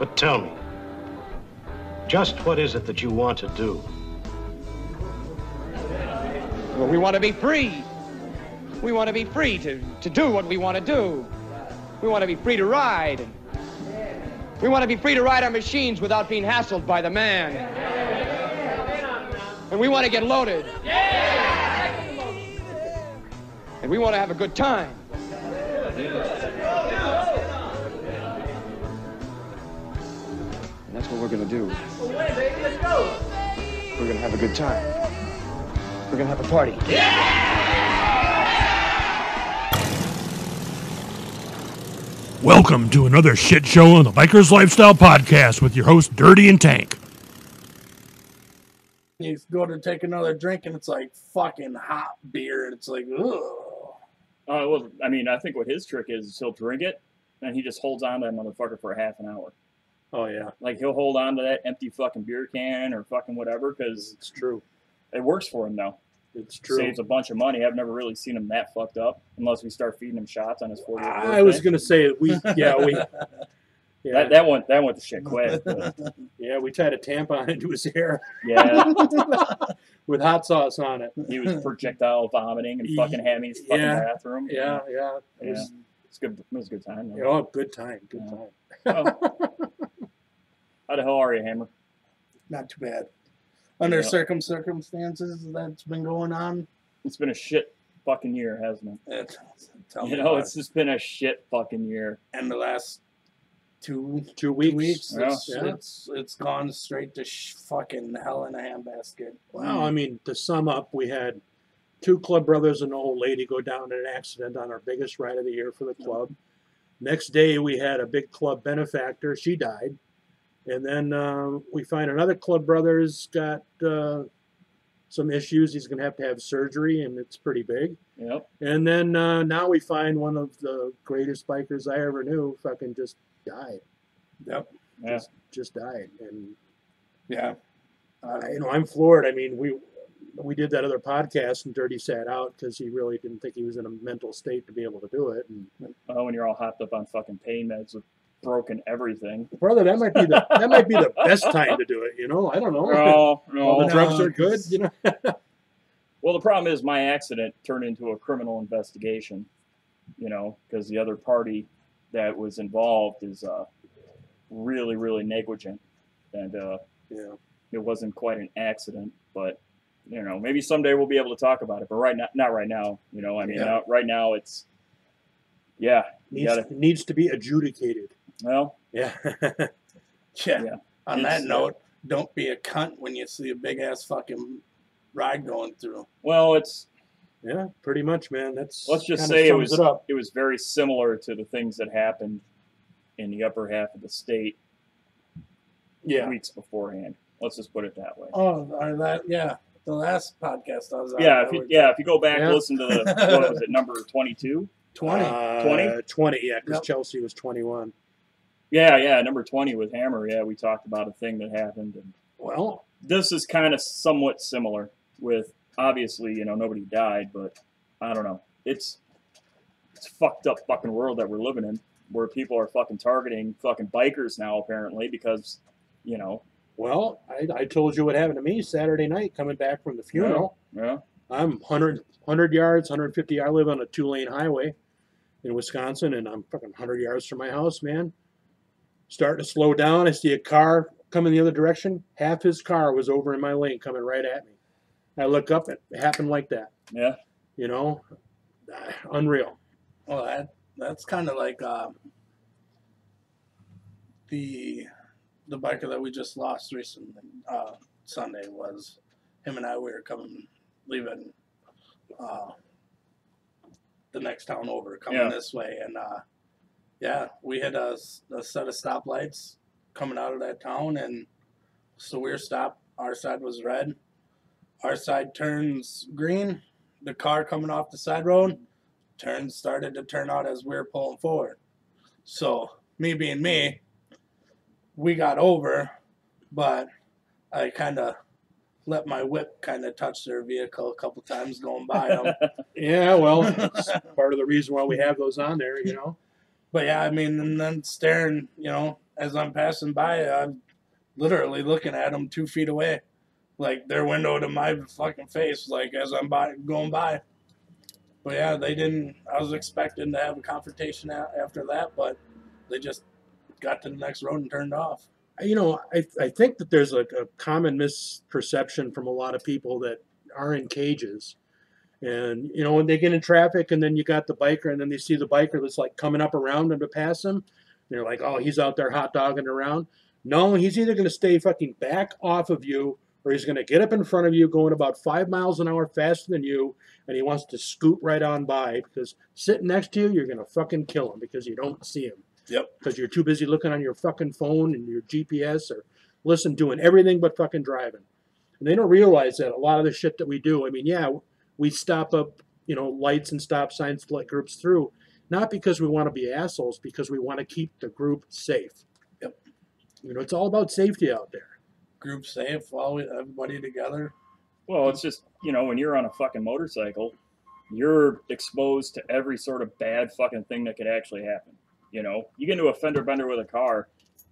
But tell me, just what is it that you want to do? Well, we want to be free. We want to be free to, to do what we want to do. We want to be free to ride. We want to be free to ride our machines without being hassled by the man. And we want to get loaded. And we want to have a good time. We're going to do. We're going to have a good time. We're going to have a party. Welcome to another shit show on the Bikers Lifestyle Podcast with your host, Dirty and Tank. you go to take another drink and it's like fucking hot beer and it's like ugh. Uh, well, I mean, I think what his trick is, is he'll drink it, and he just holds on to that motherfucker for a half an hour. Oh yeah, Like he'll hold on to that empty fucking beer can or fucking whatever because it's true. it works for him though. It's true. Saves a bunch of money. I've never really seen him that fucked up unless we start feeding him shots on his 40th birthday. I was gonna say we yeah we yeah That, that went that went to shit quick. but yeah we tied a tampon into his hair yeah, with hot sauce on it. he was projectile vomiting and fucking had me in his fucking Yeah. bathroom. Yeah, yeah. It Yeah. was, It's good. It was a good time. though. oh, good time, good Yeah. time. Oh. How the hell are you, Hammer? Not too bad. Under Yeah. circum circumstances that's been going on. It's been a shit fucking year, hasn't it? It, tell You me know, about it's just been a shit fucking year. and the last two Two weeks. weeks, Yeah. it's, Yeah. it's it's gone straight to sh- fucking hell in a handbasket. Well, I mean, to sum up, we had two club brothers and an old lady go down in an accident on our biggest ride of the year for the club. Next day, we had a big club benefactor. She died. And then um, we find another club brother's got uh, some issues. He's going to have to have surgery, and it's pretty big. Yep. And then uh, now we find one of the greatest bikers I ever knew fucking just died. Yep. Yeah. Just, just died. And Yeah. uh, you know, I'm floored. I mean, we we did that other podcast, and Dirty sat out because he really didn't think he was in a mental state to be able to do it. And Oh, when you're all hopped up on fucking pain meds with broken everything. brother, that might be the that might be the best time to do it. You know, I don't know. No, All no. the drugs are good. You know. Well, the problem is my accident turned into a criminal investigation. You know, because the other party that was involved is uh, really, really negligent, and uh, Yeah. it wasn't quite an accident. But you know, maybe someday we'll be able to talk about it. But right now, not right now. You know, I mean, Yeah. right now it's yeah. Needs, gotta needs to be adjudicated. Well, Yeah. Yeah. Yeah. On It's, that note, don't be a cunt when you see a big ass fucking ride going through. well, it's yeah. Pretty much, man. That's let's just say it was it up. it was very similar to the things that happened in the upper half of the state Yeah. weeks beforehand. Let's just put it that way. Oh, or that yeah. The last podcast I was on. yeah, if you, yeah, if you go back Yeah. and listen to the what was it number twenty two? twenty. Uh, 20? 20, yeah, because Yep. Chelsea was 21. Yeah, yeah, number twenty with Hammer. Yeah, we talked about a thing that happened, and Well, this is kind of somewhat similar. With obviously, you know, nobody died, but I don't know. It's it's a fucked up fucking world that we're living in, where people are fucking targeting fucking bikers now apparently because, you know, well, I, I told you what happened to me Saturday night coming back from the funeral. yeah, I'm 100, 100 yards, 150. I live on a two lane highway in Wisconsin, and I'm fucking 100 yards from my house, man. Starting to slow down. I see a car coming the other direction. Half his car was over in my lane coming right at me. I look up, it happened like that. yeah, You know, Ah, unreal. Well, that that's kind of like uh, the the biker that we just lost recently. Uh, Sunday was him and I. We were coming, leaving uh, the next town over, coming Yeah. this way, and uh, yeah, we had a set of stoplights coming out of that town, and so we're stopped. Our side was red. Our side turns green. The car coming off the side road turns started to turn out as we were pulling forward. So me being me, we got over, but I kind of let my whip kind of touch their vehicle a couple times going by them. Yeah, well, it's part of the reason why we have those on there, you know. But yeah, I mean, and then staring, you know, as I'm passing by, I'm literally looking at them two feet away, like their window to my fucking face, like as I'm by, going by. But yeah, they didn't. I was expecting to have a confrontation after that, but they just got to the next road and turned off. you know, I, I think that there's a, a common misperception from a lot of people that are in cages. And, you know, when they get in traffic and then you got the biker and then they see the biker that's like coming up around them to pass them, they're like, oh, he's out there hot dogging around. No, he's either going to stay fucking back off of you or he's going to get up in front of you going about five miles an hour faster than you and he wants to scoot right on by because sitting next to you, you're going to fucking kill him because you don't see him Yep. because you're too busy looking on your fucking phone and your GPS or listen doing everything but fucking driving. And they don't realize that a lot of the shit that we do, I mean, yeah, we stop up, you know, lights and stop signs to let groups through, not because we want to be assholes, because we want to keep the group safe. Yep. You know, it's all about safety out there. Group safe, all everybody together. Well, it's just you know when you're on a fucking motorcycle, you're exposed to every sort of bad fucking thing that could actually happen. You know, you get into a fender bender with a car.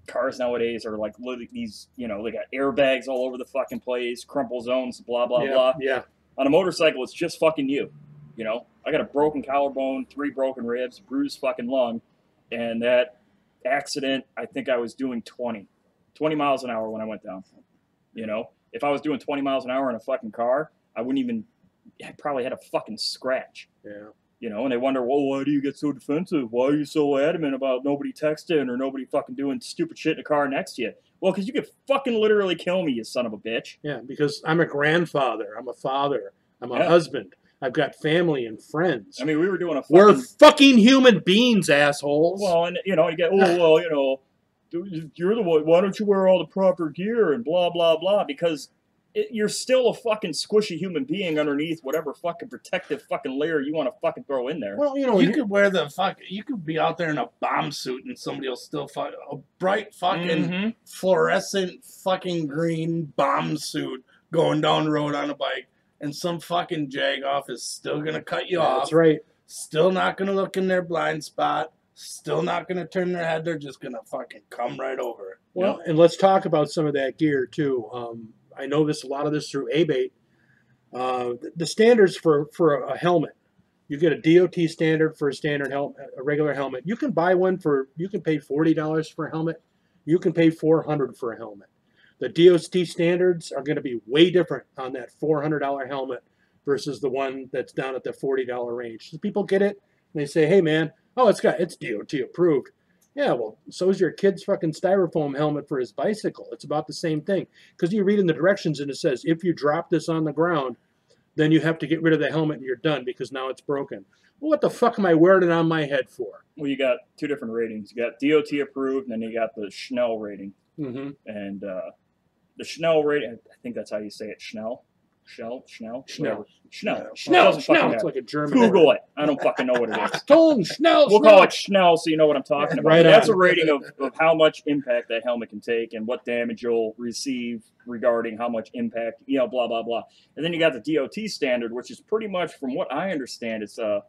Cars nowadays are like these, you know, they got airbags all over the fucking place, crumple zones, blah blah yeah, blah. yeah. On a motorcycle, it's just fucking you. You know, I got a broken collarbone, three broken ribs, bruised fucking lung, and that accident, I think I was doing 20, 20 miles an hour when I went down. You know, if I was doing 20 miles an hour in a fucking car, I wouldn't even, I probably had a fucking scratch. Yeah. You know, and they wonder, well, why do you get so defensive? Why are you so adamant about nobody texting or nobody fucking doing stupid shit in the car next to you? Well, because you could fucking literally kill me, you son of a bitch. Yeah, because I'm a grandfather, I'm a father, I'm a Yeah. husband, I've got family and friends. I mean, we were doing a fucking. We're fucking human beings, assholes. Well, and you know, you get, oh well, you know, you're the one. Why don't you wear all the proper gear and blah blah blah? Because it, you're still a fucking squishy human being underneath whatever fucking protective fucking layer you want to fucking throw in there. well, you know, you you- could wear the fuck. You could be out there in a bomb suit and somebody will still fuck a bright fucking Mhm. fluorescent fucking green bomb suit going down the road on a bike, and some fucking jag off is still gonna cut you off. that's right. Still not gonna look in their blind spot. Still not gonna turn their head. They're just gonna fucking come right over. Well, and let's talk about some of that gear too. Um, I know this a lot of this through ABATE. Uh, the- standards for for a helmet, you get a DOT standard for a standard helmet, a regular helmet. You can buy one for you can pay forty dollars for a helmet. You can pay four hundred for a helmet. The DOT standards are going to be way different on that four hundred dollar helmet versus the one that's down at the forty dollar range. So people get it and they say, "Hey, man, oh, it's got it's DOT approved." Yeah, well, so is your kid's fucking styrofoam helmet for his bicycle. It's about the same thing. Because you read in the directions and it says, if you drop this on the ground, then you have to get rid of the helmet and you're done because now it's broken. Well, what the fuck am I wearing it on my head for? Well, you got two different ratings. You got DOT approved, and then you got the Schnell rating. Mm-hmm. And uh, the Schnell rating, I think that's how you say it, Schnell, Schnell, Schnell, Schnell. Schnell. Schnell, Schnell. It's like a German. Google it. I don't fucking know what it is. Stone, Schnell, We'll call it Schnell so you know what I'm talking about. Right That's a rating of, of how much impact that helmet can take and what damage you'll receive regarding how much impact, you know, blah, blah, blah. And then you got the DOT standard, which is pretty much, from what I understand, it's uh,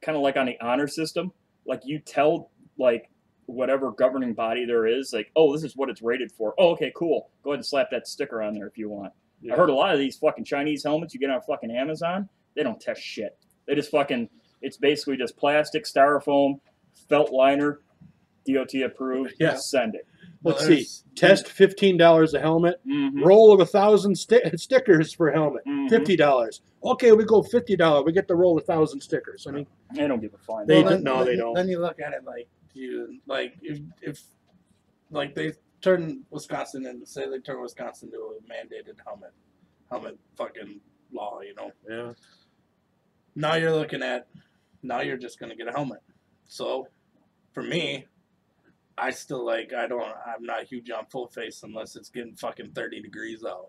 kind of like on the honor system. Like you tell, like, whatever governing body there is, like, oh, this is what it's rated for. Oh, okay, cool. Go ahead and slap that sticker on there if you want. I heard a lot of these fucking Chinese helmets you get on fucking Amazon, they don't test shit. They just fucking, it's basically just plastic, styrofoam, felt liner, DOT approved, Yeah. send it. Let's Well, see. Test fifteen dollars a helmet. Mm-hmm. Roll of a thousand sti- stickers for a helmet. Mhm. Fifty dollars. Okay, we go fifty dollars. We get to roll a thousand stickers. I mean, They don't give a fine. They Well, do- then- no, they don't. Then you look at it like you like if if like they turn Wisconsin and say they turn Wisconsin to a mandated helmet helmet fucking law, you know. yeah. Now you're looking at now you're just gonna get a helmet. So for me, I still like I don't I'm not huge on full face unless it's getting fucking thirty degrees out.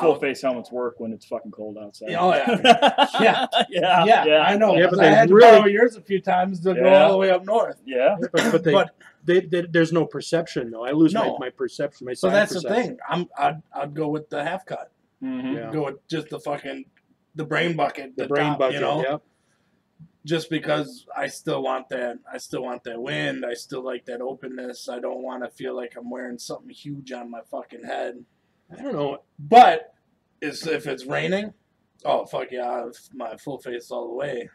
Full I'll- face helmets work when it's fucking cold outside. Oh, yeah. Yeah. yeah. yeah, Yeah. I know. Yeah, Yeah, but I they had to really- borrow yours a few times to go all the way up north. Yeah. But, but they, But they, they, there's no perception though. I lose No. my, my perception. My so side that's the thing. I'm I'd, I'd go with the half cut. Mm-hmm. Yeah. Go with just the fucking the brain bucket. The brain top, bucket. You know? Yep. just because I still want that. I still want that wind. I still like that openness. I don't want to feel like I'm wearing something huge on my fucking head. I don't know. But is if it's raining, oh fuck yeah, my full face all the way.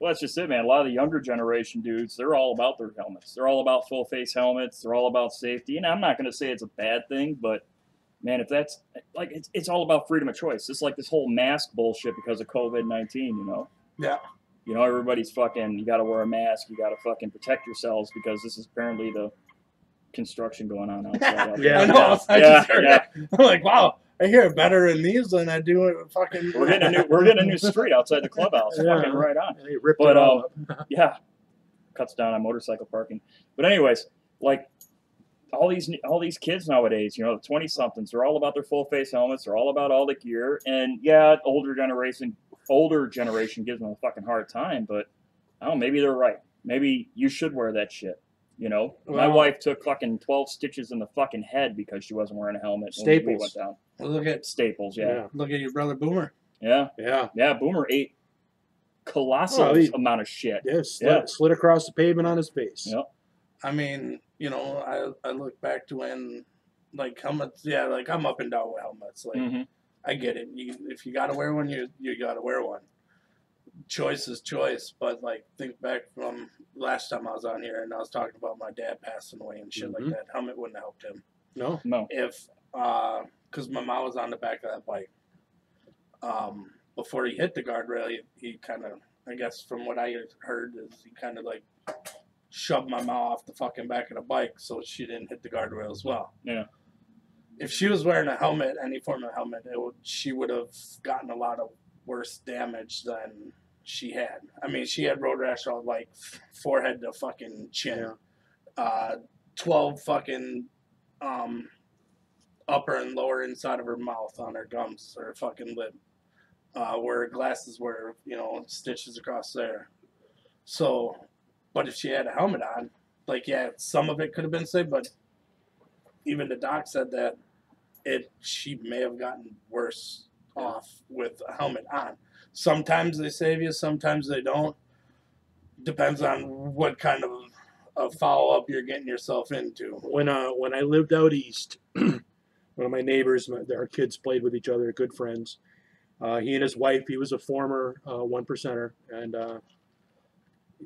Well, that's just it, man. A lot of the younger generation dudes, they're all about their helmets. They're all about full face helmets. They're all about safety. And I'm not going to say it's a bad thing, but man, if that's like, it's, it's all about freedom of choice. It's like this whole mask bullshit because of COVID 19, you know? Yeah. You know, everybody's fucking, you got to wear a mask. You got to fucking protect yourselves because this is apparently the construction going on outside. out. Yeah. I know. I Yeah, just heard yeah. that. I'm like, wow, I hear it better in these than I do in fucking. We're getting a new, we're getting a new street outside the clubhouse. Yeah. Fucking right on. They ripped But, it all um, up. yeah, cuts down on motorcycle parking. But anyways, like all these all these kids nowadays, you know, the twenty somethings, they're all about their full face helmets. They're all about all the gear. And yeah, older generation older generation gives them a fucking hard time. But I don't know, maybe they're right. Maybe you should wear that shit. You know, my Well- wife took fucking twelve stitches in the fucking head because she wasn't wearing a helmet. when we Staples. went down. Look at Staples, yeah, look at your brother Boomer. yeah, Yeah. yeah. Boomer ate colossal Oh, he- amount of shit. Yeah, slid, Yeah. slid across the pavement on his face. Yep. I mean, you know, I I look back to when like helmets. Yeah, like I'm up and down with helmets. Like hmm I get it. You, if you gotta wear one, you you gotta wear one. Choice is choice, but like think back from last time I was on here and I was talking about my dad passing away and shit Mhm. like that. Helmet wouldn't have helped him No. No. if uh, because my mom was on the back of that bike. Um, before he hit the guardrail, he, he kind of, I guess from what I heard, is he kind of like shoved my mom off the fucking back of the bike so she didn't hit the guardrail as well. Yeah. If she was wearing a helmet, any form of helmet, it would, she would have gotten a lot of worse damage than she had. I mean, she had road rash all like forehead to fucking chin. Uh, 12 fucking um, upper and lower inside of her mouth on her gums or fucking lip, uh, where her glasses were, you know, stitches across there. So, but if she had a helmet on, like, yeah, some of it could have been saved, but even the doc said that it she may have gotten worse off with a helmet on. Sometimes they save you, sometimes they don't. Depends on what kind of a follow up you're getting yourself into. when uh when I lived out east, one of my neighbors, my, our kids played with each other, good friends. Uh, he and his wife, he was a former uh, one percenter, and uh,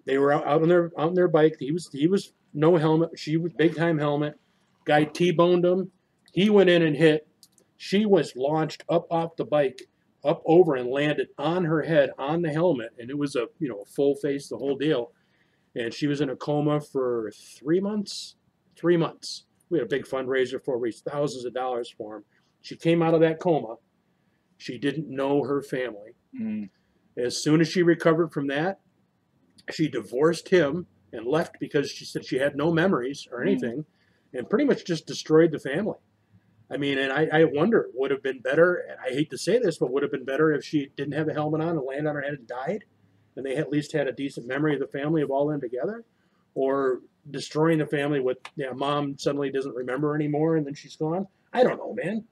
they were out, out on their out on their bike. He was he was no helmet. She was big time helmet. Guy t-boned him. He went in and hit. She was launched up off the bike, up over and landed on her head on the helmet, and it was a you know a full face, the whole deal. And she was in a coma for three months three months. We had a big fundraiser for, raised thousands of dollars for him. She came out of that coma. She didn't know her family. Mm. As soon as she recovered from that, she divorced him and left because she said she had no memories or Mm. anything and pretty much just destroyed the family. I mean, and I, I wonder, would have been better, and I hate to say this, but would have been better if she didn't have a helmet on and landed on her head and died, and they at least had a decent memory of the family of all them together? Or destroying the family with, yeah, mom suddenly doesn't remember anymore and then she's gone? I don't know, man.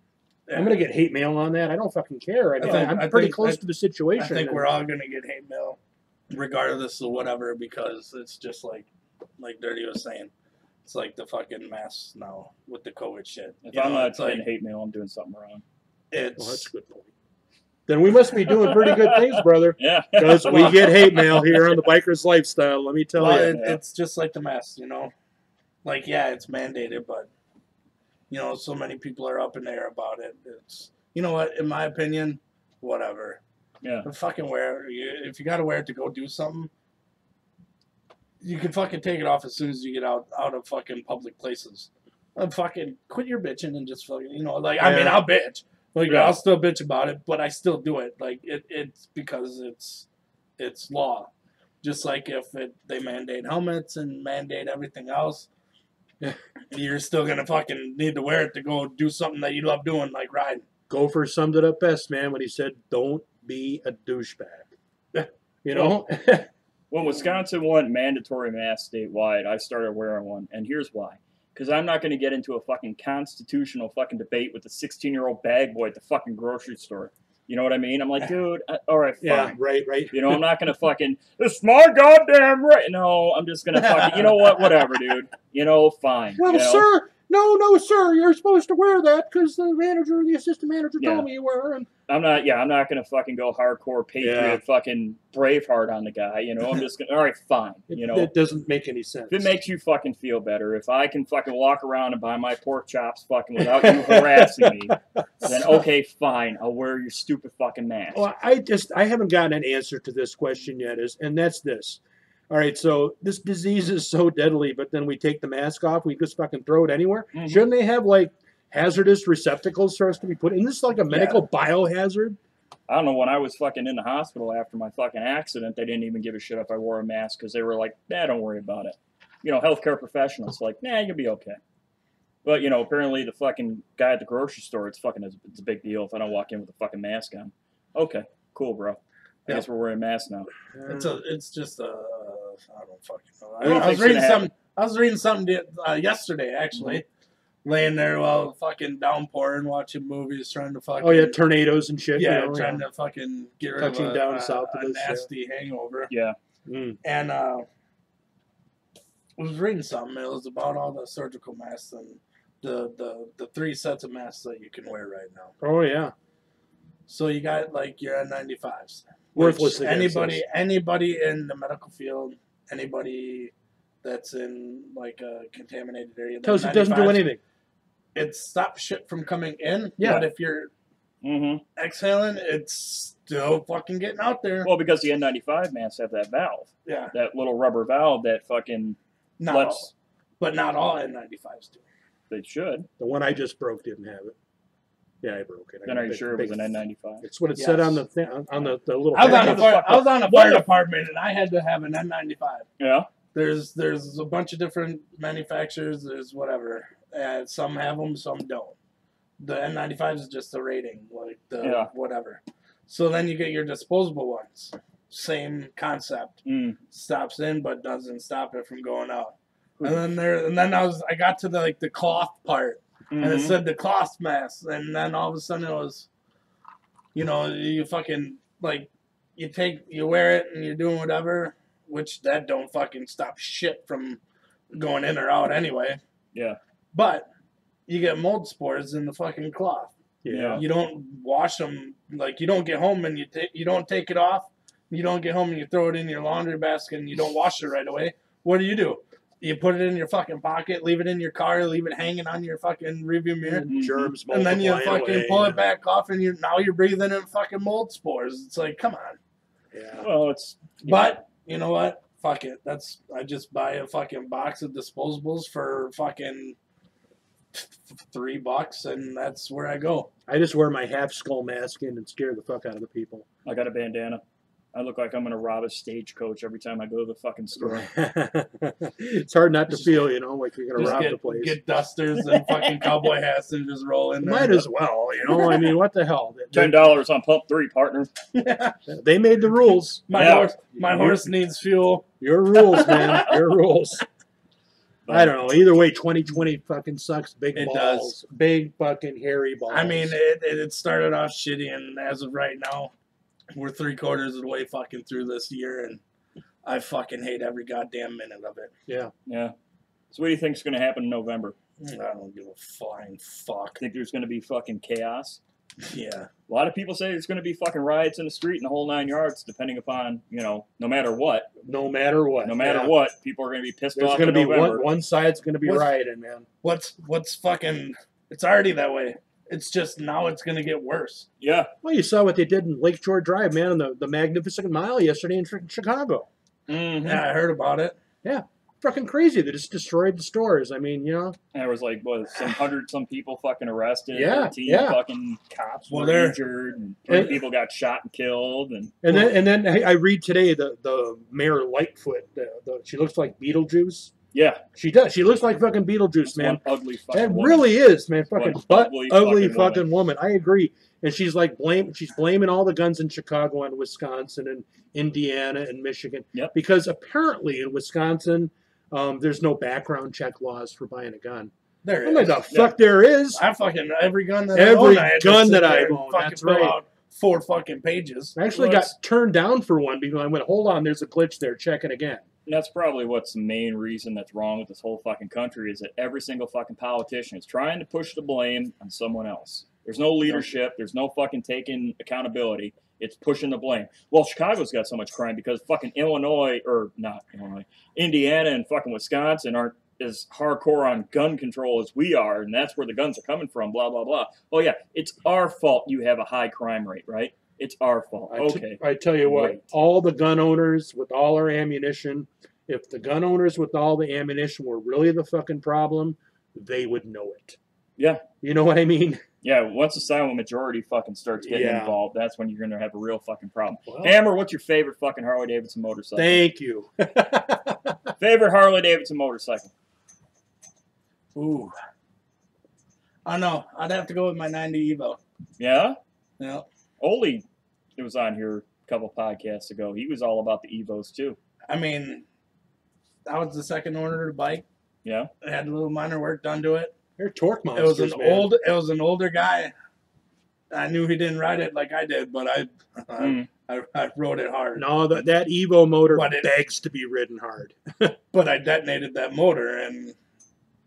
I'm gonna get hate mail on that. I don't fucking care. I mean, think- I'm I pretty think- close I- to the situation. I think and- we're all gonna get hate mail, regardless of whatever, because it's just like, like Dirty was saying, it's like the fucking mess now with the COVID shit. If You I'm know, not it's like hate mail, I'm doing something wrong. Well, that's it's a good point. Then we must be doing pretty good things, brother, Yeah. because we get hate mail here on the Biker's Lifestyle. Let me tell well, you. it, Yeah. it's just like the mess, you know. Like yeah, it's mandated, but you know, so many people are up in the air about it. It's you know what, in my opinion, whatever. Yeah. But fucking wear if you gotta wear it to go do something. You can fucking take it off as soon as you get out out of fucking public places. And fucking quit your bitching and just fucking you know like I mean I'll bitch. Like Yeah. I'll still bitch about it but I still do it. Like it it's because it's it's law. Just like if it, they mandate helmets and mandate everything else you're still gonna fucking need to wear it to go do something that you love doing like riding. Gopher summed it up best, man, when he said, "Don't be a douchebag." You know, When Wisconsin went mandatory mask statewide, I started wearing one, and here's why. Because I'm not going to get into a fucking constitutional fucking debate with a 16 year old bag boy at the fucking grocery store. You know what I mean? I'm like, dude, uh, all right, fine. Yeah, right, right. You know, I'm not gonna fucking. It's my goddamn right. No, I'm just gonna fucking. You know what? Whatever, dude. You know, fine. Well, you know? sir, no, no, sir, you're supposed to wear that because the manager, the assistant manager, Yeah. told me you were. And I'm not. Yeah, I'm not gonna fucking go hardcore patriot, Yeah. fucking Braveheart on the guy. You know, I'm just gonna. All right, fine. You know, it doesn't make any sense. If it makes you fucking feel better, if I can fucking walk around and buy my pork chops fucking without you harassing me, then okay, fine. I'll wear your stupid fucking mask. Well, I just I haven't gotten an answer to this question yet. Is and that's this. All right, so this disease is so deadly, but then we take the mask off, we just fucking throw it anywhere. Mhm. Shouldn't they have like hazardous receptacles for us to be put in? This like a medical biohazard? I don't know. When I was fucking in the hospital after my fucking accident, they didn't even give a shit if I wore a mask because they were like, "Nah, don't worry about it." You know, healthcare professionals like, "Nah, you'll be okay." But you know, apparently the fucking guy at the grocery store, it's fucking it's a big deal if I don't walk in with a fucking mask on. Okay, cool, bro. I Yeah. guess we're wearing masks now. It's a, it's just a, I don't fucking know. What do you I, I was reading gonna something. I was reading something uh, yesterday actually, laying there while fucking downpouring, watching movies, trying to fucking. Oh yeah, tornadoes and shit. yeah, you know, trying to fucking get rid Touching of a, down a, south of a this, yeah. nasty hangover. Yeah. Mm. And uh, I was reading something. It was about all the surgical masks and the, the the three sets of masks that you can wear right now. Oh yeah, So you got like your N95s. Worthless. which Anybody, us. anybody in the medical field, anybody that's in like a contaminated area, the Tells it doesn't do anything. It stops shit from coming in. Yeah. But if you're Mm-hmm. exhaling, it's still fucking getting out there. Well, because the N95 masks have that valve, yeah. that little rubber valve that fucking Not lets. all, but not all N95s do. They should. The one I just broke didn't have it. Yeah, I broke it. I Then got are you big- sure it was an N95? It's what it said on the thing, on- on the, the little. I was on package. the fire. I was on the What fire the- department, and I had to have an N95. Yeah. There's there's a bunch of different manufacturers. There's whatever. And some have them, some don't. The N95 is just a rating, like the Yeah. whatever. So then you get your disposable ones. Same concept. Mm. Stops in, but doesn't stop it from going out. Hmm. And then there, and then I was, I got to the like the cloth part, and it Mhm. said the cloth mask, and then all of a sudden it was, you know, you fucking like, you take, you wear it, and you're doing whatever, which that don't fucking stop shit from going in or out anyway. Yeah. But you get mold spores in the fucking cloth. Yeah. You don't wash them, like you don't get home and you take, you don't take it off. You don't get home and you throw it in your laundry basket and you don't wash it right away. What do you do? You put it in your fucking pocket, leave it in your car, leave it hanging on your fucking rearview mirror, Mhm. Germs and then you fucking away. pull it back off, and you now you're breathing in fucking mold spores. It's like, come on. Yeah. Well, it's. But you know what? Fuck it. That's I just buy a fucking box of disposables for fucking three bucks, and that's where I go. I just wear my half skull mask in and scare the fuck out of the people. I got a bandana. I look like I'm gonna rob a stagecoach every time I go to the fucking store. it's hard not to feel, you know, like you're gonna Just rob get, the place. get dusters and fucking cowboy hats and just roll in there. Might as well, you know. I mean, what the hell? Ten dollars on pump three, partner. They made the rules. my Yeah. horse, my horse needs fuel. Your rules, man. Your rules. I don't know. Either way, 2020 fucking sucks. Big It balls. does. Big fucking hairy balls. I mean, it, it, it started off shitty, and as of right now, we're three quarters of the way fucking through this year, and I fucking hate every goddamn minute of it. yeah. Yeah. So what do you think's gonna happen in November? I don't give a flying fuck. Think there's gonna be fucking chaos? Yeah. A lot of people say there's gonna be fucking riots in the street and the whole nine yards, depending upon you know, no matter what, No matter what. no matter yeah. what, people are gonna be pissed There's off. going to in be November. one, one side's going to be What's- rioting, man. What's what's fucking? It's already that way. It's just now it's gonna get worse. Yeah. Well, you saw what they did in Lakeshore Drive, man, on the, the Magnificent Mile yesterday in Chicago. Mm-hmm. Yeah, I heard about it. Yeah. Fucking crazy. They just destroyed the stores. I mean, you know, And There was like what some hundred some people fucking arrested. Yeah, 13 yeah. fucking cops Well, were they're- injured, and And- people got shot and killed, and and then and then I I read today the the Mayor Lightfoot. The, the, she looks like Beetlejuice. Yeah, She does. She looks like fucking Beetlejuice, it's man. one ugly fucking. It woman. really is, man. Fucking One butt ugly ugly, fucking fucking, woman. I agree. And she's like blame. She's blaming all the guns in Chicago and Wisconsin and Indiana and Michigan. Yep. Because apparently in Wisconsin, um, there's no background check laws for buying a gun. There I'm it like, is. the fuck there is. I fucking every gun that Every I own, I had to gun sit that there I've and owned, fucking that's right. out four fucking pages. I actually Was- got turned down for one because I went, hold on, there's a glitch there, check it again. And that's probably what's the main reason that's wrong with this whole fucking country is that every single fucking politician is trying to push the blame on someone else. There's no leadership. There's no fucking taking accountability. It's pushing the blame. Well, Chicago's got so much crime because fucking Illinois, or not Illinois, Indiana and fucking Wisconsin aren't as hardcore on gun control as we are, and that's where the guns are coming from, blah, blah, blah. Oh, yeah, it's our fault you have a high crime rate, right? It's our fault. I t- Okay. I tell you what, Right. all the gun owners with all our ammunition, if the gun owners with all the ammunition were really the fucking problem, they would know it. Yeah. You know what I mean? Yeah, once the silent majority fucking starts getting Yeah. involved, that's when you're gonna have a real fucking problem. Well, Hammer, what's your favorite fucking Harley Davidson motorcycle? thank you. favorite Harley Davidson motorcycle? Ooh. I know. I'd have to go with my 90 Evo. Yeah, Yeah. Oli, it was on here a couple podcasts ago. He was all about the Evos too. I mean, that was the second order to bike. Yeah, It had a little minor work done to it. They're torque monsters. It was an man. old. It was an older guy. I knew he didn't ride it like I did, but I, Mm. I, I rode it hard. No, that, that Evo motor But it- begs to be ridden hard. But I detonated that motor, and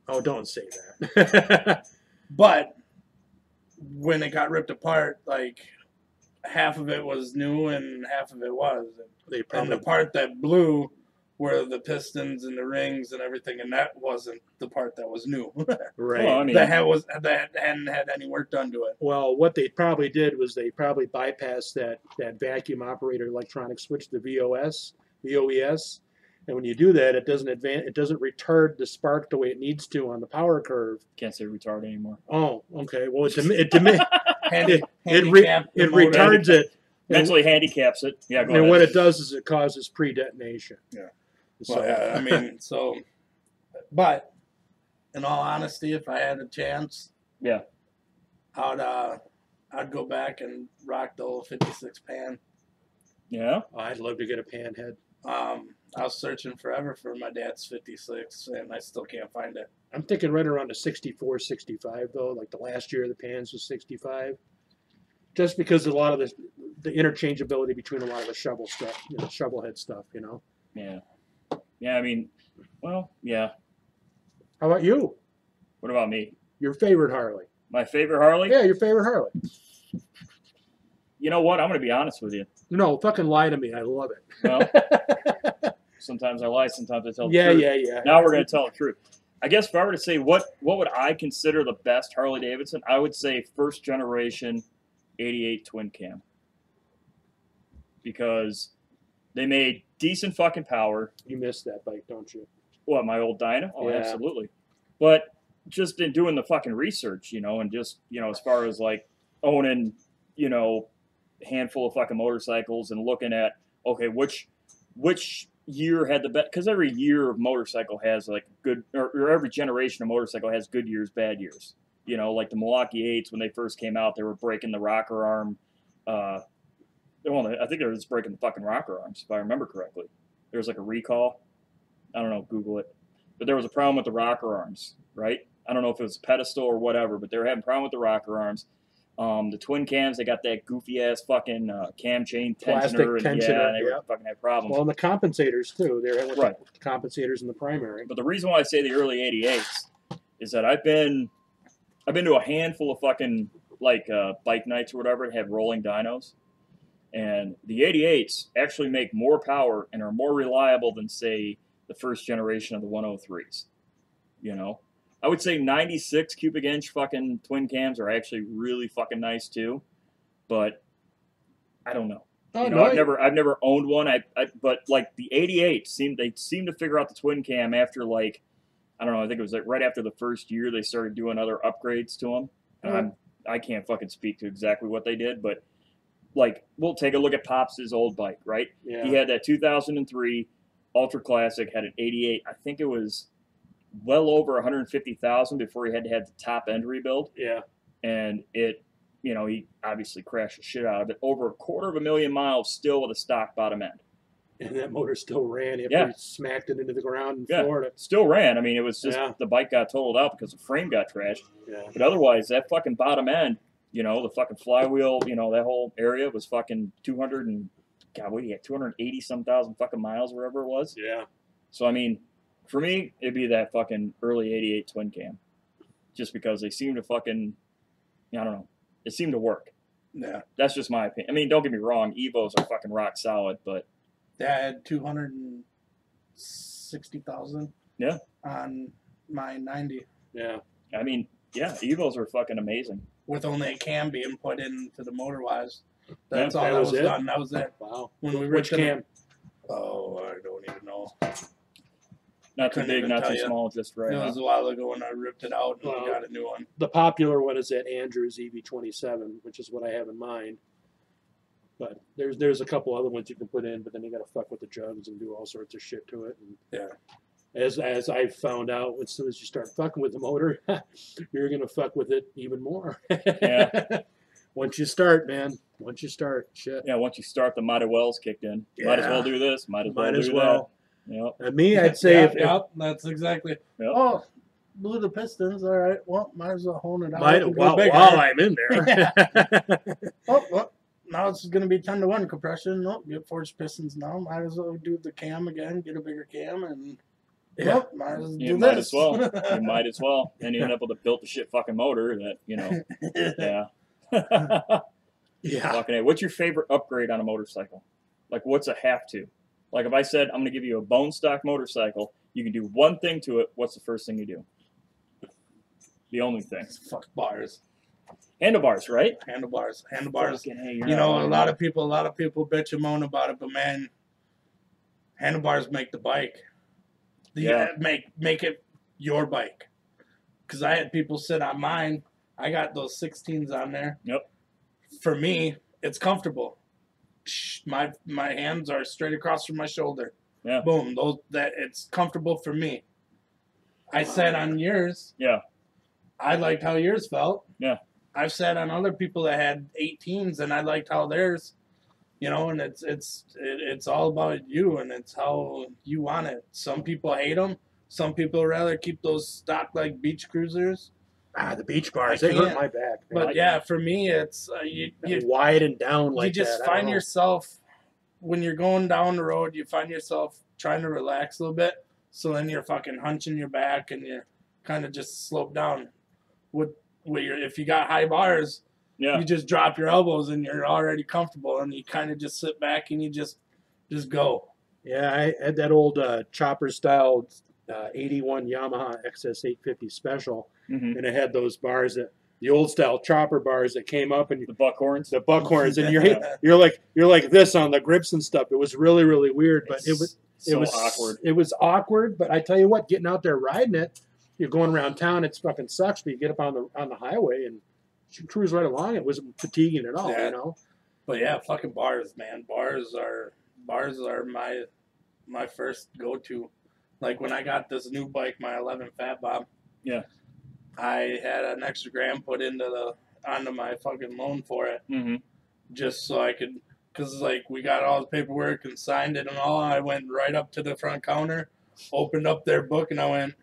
Oh, don't say that. but when it got ripped apart, like half of it was new and half of it was. they And the part that blew were the pistons and the rings and everything, and that wasn't the part that was new. right. Well, I mean, that had was that hadn't had any work done to it. Well, what they probably did was they probably bypassed that, that vacuum operator electronic switch to VOS, VOES. And when you do that, it doesn't advance, it doesn't retard the spark the way it needs to on the power curve. can't say retard anymore. Oh, okay. Well, it dimi- it, dimi- Hand, it, it, re- handicapped the it motor. retards it. And, Mentally handicaps it. Yeah, go and ahead. what it does is it causes pre-detonation. Yeah. So, Well, I mean, so, but in all honesty, if I had a chance, Yeah. I'd uh, I'd go back and rock the old '56 pan. yeah, I'd love to get a panhead. Um, I was searching forever for my dad's '56, and I still can't find it. I'm thinking right around the 64, 65 though. Like the last year of the pans was 65. Just because a lot of the the interchangeability between a lot of the shovel stuff, you know, shovel head stuff, you know. yeah, yeah. I mean, well, yeah. How about you? What about me? Your favorite Harley? My favorite Harley? Yeah, your favorite Harley. You know what? I'm gonna be honest with you. No, fucking lie to me. I love it. Well, sometimes I lie, sometimes I tell the yeah, truth. yeah, yeah. Now we're going to tell the truth. I guess if I were to say what what would I consider the best Harley Davidson, I would say first generation 88 twin cam. Because they made decent fucking power. You missed that bike, don't you? What, my old Dyna? Oh, Yeah. absolutely. But just in doing the fucking research, you know, and just, you know, as far as like owning, you know, handful of fucking motorcycles and looking at okay, which which year had the best because every year of motorcycle has like good or, or every generation of motorcycle has good years, bad years. You know, like the Milwaukee Eights when they first came out, they were breaking the rocker arm. Uh, well, I think they were just breaking the fucking rocker arms, if I remember correctly. There was like a recall. I don't know, Google it. But there was a problem with the rocker arms, right? I don't know if it was a pedestal or whatever, but they were having a problem with the rocker arms. Um, the twin cams, they got that goofy ass fucking uh, cam chain Plastic tensioner, and yeah, tensioner, they were fucking had problems. Well, and the compensators too. They're with Right. the compensators in the primary. But the reason why I say the early '88s is that I've been I've been to a handful of fucking like uh, bike nights or whatever that have rolling dynos, and the '88s actually make more power and are more reliable than say the first generation of the 103s. You know, I would say 96 cubic inch fucking twin cams are actually really fucking nice too, but I don't know. Oh, You know, no, I've never I've never owned one. I, I but like the '88 seemed they seemed to figure out the twin cam after like I don't know. I think it was like right after the first year they started doing other upgrades to them. And Mhm. I'm I can't fucking speak to exactly what they did, but like we'll take a look at Pops' old bike, right? yeah. He had that 2003 Ultra Classic, had an 88. I think it was well over 150,000 before he had to have the top end rebuild yeah. and it, you know, he obviously crashed the shit out of it. Over a quarter of a million miles still with a stock bottom end. And that motor still ran after Yeah. he smacked it into the ground in Yeah. Florida. Still ran. I mean, it was just Yeah. the bike got totaled out because the frame got trashed. Yeah. But otherwise, that fucking bottom end, You know, the fucking flywheel, you know, that whole area was fucking 200 and, God, what do you get, 280 some thousand fucking miles, wherever it was. Yeah. So, I mean, for me, it'd be that fucking early 88 twin cam. Just because they seem to fucking, I don't know, it seemed to work. Yeah. That's just my opinion. I mean, don't get me wrong, Evos are fucking rock solid, but Yeah, I had two hundred and sixty thousand. Yeah. On my ninety, Yeah. I mean, yeah, Evos are fucking amazing. with only a cam being put into the motor wise. Yeah, That's all that that was was, done. That was it. Wow. When we Which ripped it- cam? Oh, I don't even know. Not too Couldn't big, even not tell too ya. small, just right. it was a while ago when I ripped it out and Well, got a new one. The popular one is that Andrews EV27, which is what I have in mind. But there's there's a couple other ones you can put in, but then you got to fuck with the jugs and do all sorts of shit to it. And Yeah. As as I found out, as soon as you start fucking with the motor, you're gonna fuck with it even more. Yeah. Once you start, man. Once you start, shit. Yeah, once you start, the might as well's kicked in. Might as well Yeah. do this. Might as well Might do as well. That. Yep. And me, I'd say yeah, if, if that's exactly. Yep. Oh, blew the pistons. All right. Well, might as well hone it out. might, while, bigger. while I'm in there. Oh, well, now it's going to be 10 to 1 compression. Nope, get forged pistons now. Might as well do the cam again, get a bigger cam, and Yeah. well, might as well You do might this. as well. You might as well. Then you end up with a built to shit fucking motor that, you know, yeah. yeah. Fucking A. What's your favorite upgrade on a motorcycle? Like, what's a have to? Like, if I said I'm going to give you a bone stock motorcycle, you can do one thing to it. What's the first thing you do? The only thing. Fuck bars. Handlebars, right? Handlebars. Handlebars. Fucking you're You know, a lot of people, a lot of people bitch and moan about it, but man, handlebars make the bike. The, Yeah. Uh, make make it your bike. Because I had people sit on mine. I got those 16s on there. Yep. For me, it's comfortable. Shh, My my hands are straight across from my shoulder. Yeah. Boom. Those that it's comfortable for me. I sat on yours. Yeah. I liked how yours felt. Yeah. I've sat on other people that had 18s and I liked how theirs, you know, and it's it's it, it's all about you and it's how you want it. Some people hate them. Some people rather keep those stock like beach cruisers. Ah, the beach bars, I they hurt my back. man. But yeah, for me, it's uh, you you, wide and down like you just that. Find yourself when you're going down the road. You find yourself trying to relax a little bit. So then you're fucking hunching your back and you're kind of just slope down. With with your if you got high bars, Yeah. you just drop your elbows and you're already comfortable and you kind of just sit back and you just just go. Yeah, I had that old uh, chopper style uh, 81 Yamaha XS850 special, hmm and it had those bars that the old style chopper bars that came up and The buckhorns. the buckhorns, and you're you're like you're like this on the grips and stuff. It was really really weird, but it was it was awkward. It was awkward, but I tell you what, getting out there riding it, you're going around town. It's fucking sucks, but you get up on the on the highway and you cruise right along. It wasn't fatiguing at all, Yeah. you know. But yeah, fucking bars, man. Bars are bars are my my first go to. Like when I got this new bike, my 11 Fat Bob. Yeah. I had an extra gram put into the onto my fucking loan for it, hmm just so I could, cause like we got all the paperwork and signed it and all. I went right up to the front counter, opened up their book, and I went,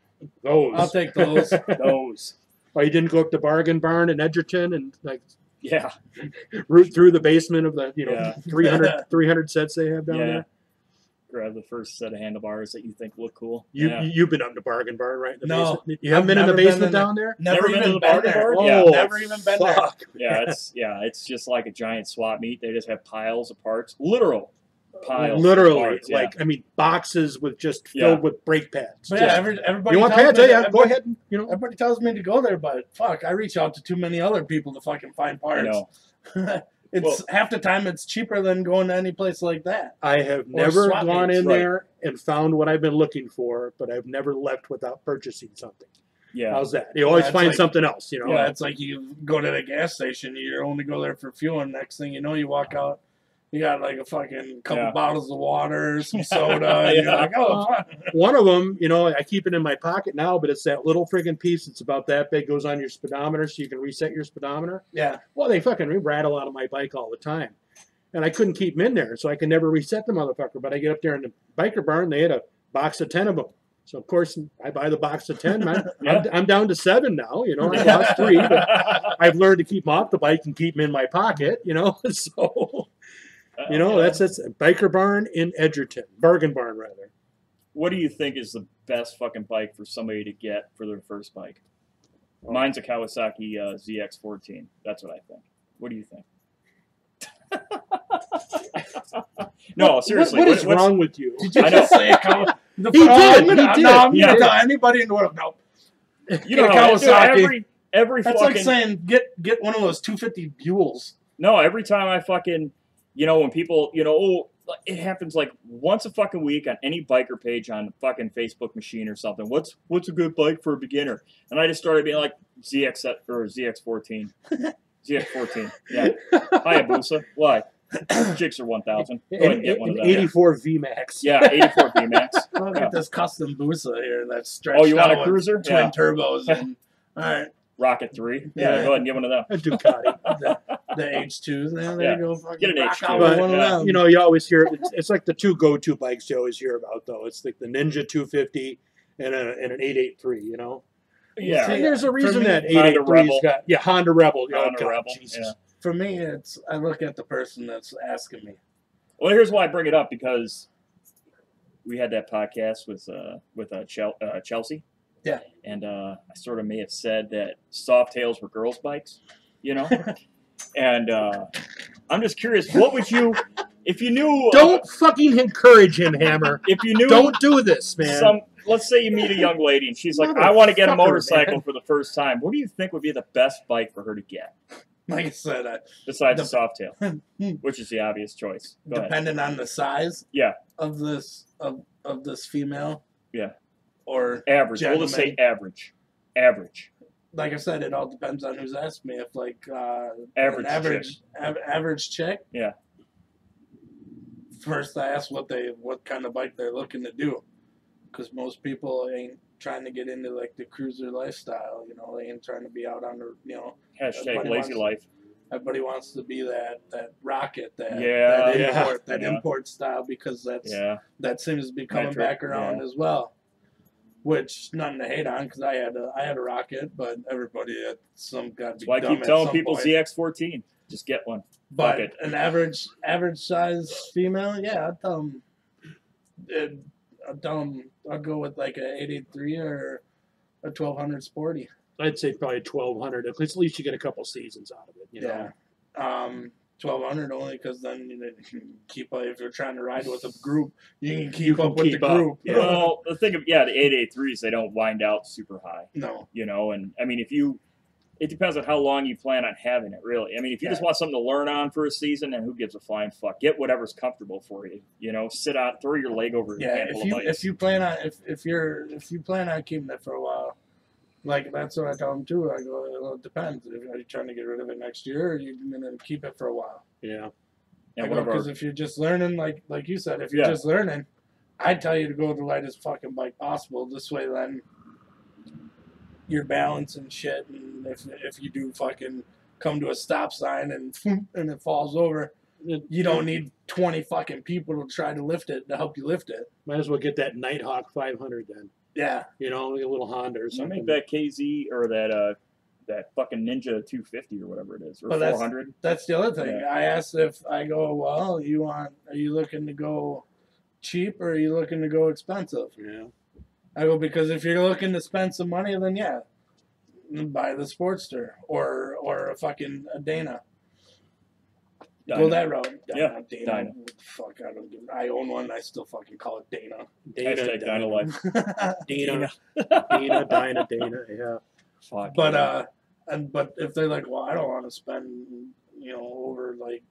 Those. "I'll take those." Those. Oh, you didn't go up to Bargain Barn in Edgerton and like Yeah. root through the basement of the you know Yeah. 300, 300 sets they have down Yeah. there. Grab the first set of handlebars that you think look cool. You yeah. you've been up to Bargain Barn, right? in the No. basement? you haven't been in the basement in down there. Never, Never been even to the been bargain there. bar? Yeah, Oh, never even been there. yeah, it's yeah, it's just like a giant swap meet. They just have piles of parts, literal piles. of Literally, parts, yeah. like I mean, boxes with just Yeah. filled with brake pads. But Just- yeah, every, everybody. you want pads? Yeah, that- go ahead. and, You know, Everybody tells me to go there, but fuck, I reach out to too many other people to fucking find I parts. know. it's Well- half the time it's cheaper than going to any place like that. I have never gone in right. there and found what I've been looking for, but I've never left without purchasing something. Yeah. How's that? You always That's find like- something else. You know. Yeah, it's like you go to the gas station, you only go there for fuel, and next thing you know, you walk out, you got like a fucking couple Yeah. bottles of water, some soda, and you're Yeah. like, oh, fuck. One of them, you know, I keep it in my pocket now, but it's that little friggin' piece. It's about that big, goes on your speedometer, so you can reset your speedometer. yeah, Well, they fucking rattle out of my bike all the time. And I couldn't keep them in there, so I can never reset the motherfucker. But I get up there in the biker barn, they had a box of 10 of them. So of course I buy the box of ten. Man. Yeah. I'm, I'm down to seven now. You know, I lost three, but I've learned to keep them off the bike and keep them in my pocket. You know, so you know that's that's Biker Barn in Edgerton, Bargain Barn rather. What do you think is the best fucking bike for somebody to get for their first bike? Mine's a Kawasaki uh, ZX14. That's what I think. What do you think? no, What- seriously. what is what's- wrong with you? Did you I just know. say Kawa- the He oh, did, I'm gonna, he did. No, I'm Yeah. gonna anybody in the world. No, You know, Kawasaki. dude, every every that's fucking like saying get get one of those 250 Buells. no. Every time I fucking, you know, when people, you know, oh, it happens like once a fucking week on any biker page on fucking Facebook machine or something. What's what's a good bike for a beginner? And I just started being like ZX or ZX14, ZX14. Yeah, Hayabusa. Why? Gixxer 1000. Go ahead and get one of them. 84 VMAX. Yeah, 84 VMAX. I'll Yeah. get this custom Busa here that's stretched Oh, you want out a with cruiser? twin Yeah. turbos and all right, Rocket 3. Yeah, Yeah. go ahead and get one of them. A Ducati. the, the H2s. Yeah, there Yeah. you go. Fucking Get an H2. But, yeah. you know, you always hear it's, it's like the two go-to bikes you always hear about, though. It's like the Ninja 250 and, a, and an 883. You know, Yeah. and there's a reason me, that Honda 883's Rebel. got yeah Honda Rebel. Oh, Honda God, Rebel, Jesus. yeah. For me, it's I look at the person that's asking me. Well, here's why I bring it up because we had that podcast with uh, with uh, Chel- uh, Chelsea. Yeah. And uh, I sort of may have said that soft tails were girls' bikes, you know. and uh, I'm just curious, what would you, if you knew, uh, Don't fucking encourage him, Hammer. if you knew, Don't do this, man. some, let's say you meet a young lady and she's like, I want to get a motorcycle man. for the first time. What do you think would be the best bike for her to get Like I said, I, besides The- a soft tail, which is the obvious choice? Go ahead. depending on the size Yeah. of this of of this female. Yeah. Or Average. We'll just say average. Average. Like I said, it all depends on who's asked me. If like uh, Average average av- average chick. Yeah. First, I ask what they what kind of bike they're looking to do, because most people ain't trying to get into like the cruiser lifestyle. You know, they ain't trying to be out on the you know. Hashtag lazy wants- life. Everybody wants to be that that rocket that Yeah, that yeah, import that yeah. import style because that's Yeah. that seems to be coming Metric, back around yeah. as well. Which nothing to hate on because I had a I had a rocket, but everybody at some got That's why I keep telling people ZX14. Just get one. But it. an average average size female, yeah, I'd tell 'em- it- I'd tell 'em I'd go with like a 883 or a 1200 sporty. I'd say probably 1200. At least, at least you get a couple seasons out of it. You know? Yeah. Um, 1200 only because then you, know, you can keep up if you're trying to ride with a group, you can keep can up with the up, group. Yeah. Well, the thing of yeah, the 883s they don't wind out super high, No. you know. And I mean, if you, it depends on how long you plan on having it. Really, I mean, if you just want something to learn on for a season, then who gives a flying fuck? Get whatever's comfortable for you. You know, sit out, throw your leg over a Yeah, if you of ice. if you plan on if if you're if you plan on keeping it for a while, like that's what I tell them too. I go, well, it depends. If, are you trying to get rid of it next year, or are you gonna keep it for a while? Yeah. and one Because if you're just learning, like like you said, if you're Yeah. just learning, I'd tell you to go the lightest fucking bike possible. This way, then your balance and shit, and if if you do fucking come to a stop sign and and it falls over, you don't need twenty fucking people to try to lift it to help you lift it. Might as well get that Nighthawk 500 then. Yeah. You know, a little Honda or you something. make that KZ or that uh that fucking Ninja 250 or whatever it is, or But that's- 400. That's the other thing. Yeah. I asked if I go, well, you want, are you looking to go cheap or are you looking to go expensive? Yeah. I go, because if you're looking to spend some money, then yeah, buy the Sportster or or a fucking a Dana. Go Dyna. that route. Yeah, Dana. Dyna. Fuck, I don't give. I own one. I still fucking call it Dana. Hashtag Dyna life. Dana. Dana, Dana, Dana. Yeah. Fuck. But yeah. uh, and but if they're like, well, I don't want to spend, you know, over like,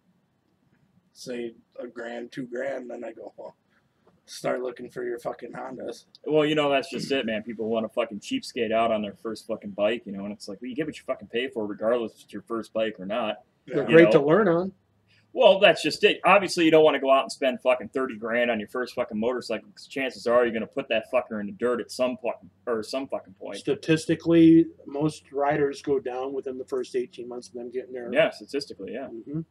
say a grand, two grand, then I go, well, start looking for your fucking Hondas. Well, you know, that's just it, man. People want to fucking cheapskate out on their first fucking bike, you know, and it's like, well, you get what you fucking pay for, regardless if it's your first bike or not. They're You great know. to learn on. Well, that's just it. Obviously, you don't want to go out and spend fucking 30 grand on your first fucking motorcycle because chances are you're going to put that fucker in the dirt at some point or some fucking point. Statistically, most riders go down within the first 18 months of them getting there. Yeah, statistically, yeah. hmm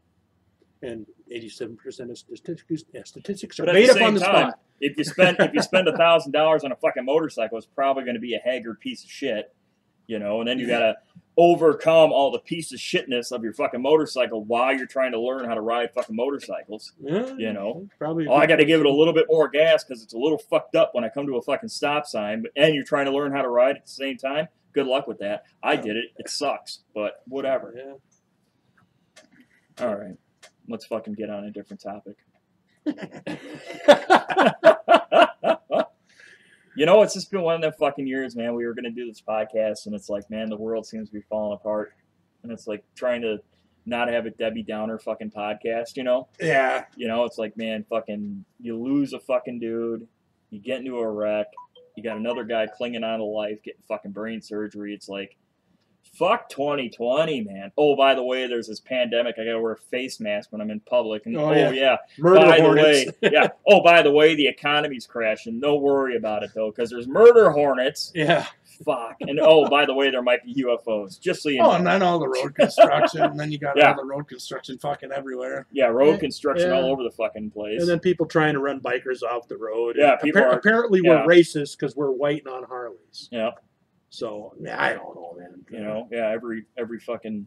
and eighty-seven percent of statistics, yeah, statistics are But made up on the time, spot. if you spend if you spend a thousand dollars on a fucking motorcycle, it's probably going to be a haggard piece of shit, you know. And then you got to overcome all the piece of shitness of your fucking motorcycle while you're trying to learn how to ride fucking motorcycles. Yeah, You know. probably. Oh, I got to give it a little bit more gas because it's a little fucked up when I come to a fucking stop sign. But and you're trying to learn how to ride at the same time. Good luck with that. I did it. It sucks, but whatever. Yeah. All right, let's fucking get on a different topic. you know, it's just been one of them fucking years, man. We were gonna do this podcast, and it's like, man, the world seems to be falling apart, and it's like trying to not have a Debbie Downer fucking podcast. You know, Yeah. you know, it's like, man, fucking, you lose a fucking dude, you get into a wreck, you got another guy clinging on to life, getting fucking brain surgery. It's like, fuck 2020, man. Oh, by the way, there's this pandemic. I gotta wear a face mask when I'm in public. And Oh, oh, yeah. yeah, Murder by hornets. the way, yeah. Oh, by the way, the economy's crashing. Don't worry about it though, because there's murder hornets. yeah. Fuck. And oh, by the way, there might be UFOs. Just so you oh, know. Oh, and then all the road construction, and then you got Yeah. all the road construction fucking everywhere. yeah, road Yeah. construction Yeah. all over the fucking place. And then people trying to run bikers off the road. Yeah, people appar- are- apparently yeah. we're racist because we're white and on Harleys. yeah. So yeah, I don't know, man. You know, yeah, every every fucking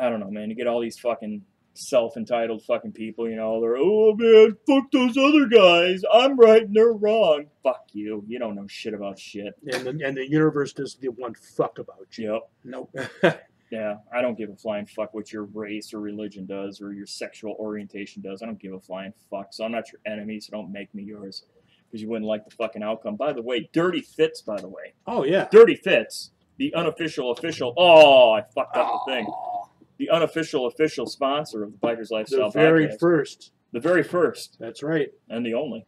I don't know, man. You get all these fucking self entitled fucking people, you know, they're oh man, fuck those other guys. I'm right and they're wrong. Fuck you. You don't know shit about shit. and the, and the universe doesn't give one fuck about you. Yep. Nope. Yeah. I don't give a flying fuck what your race or religion does or your sexual orientation does. I don't give a flying fuck. So I'm not your enemy, so don't make me yours. Because you wouldn't like the fucking outcome. By the way, Dirty Fits, by the way. Oh yeah. Dirty Fits, the unofficial official. Oh, I fucked up the thing. The unofficial official sponsor of the Bikers Lifestyle The very podcast. first. the very first That's right. and the only.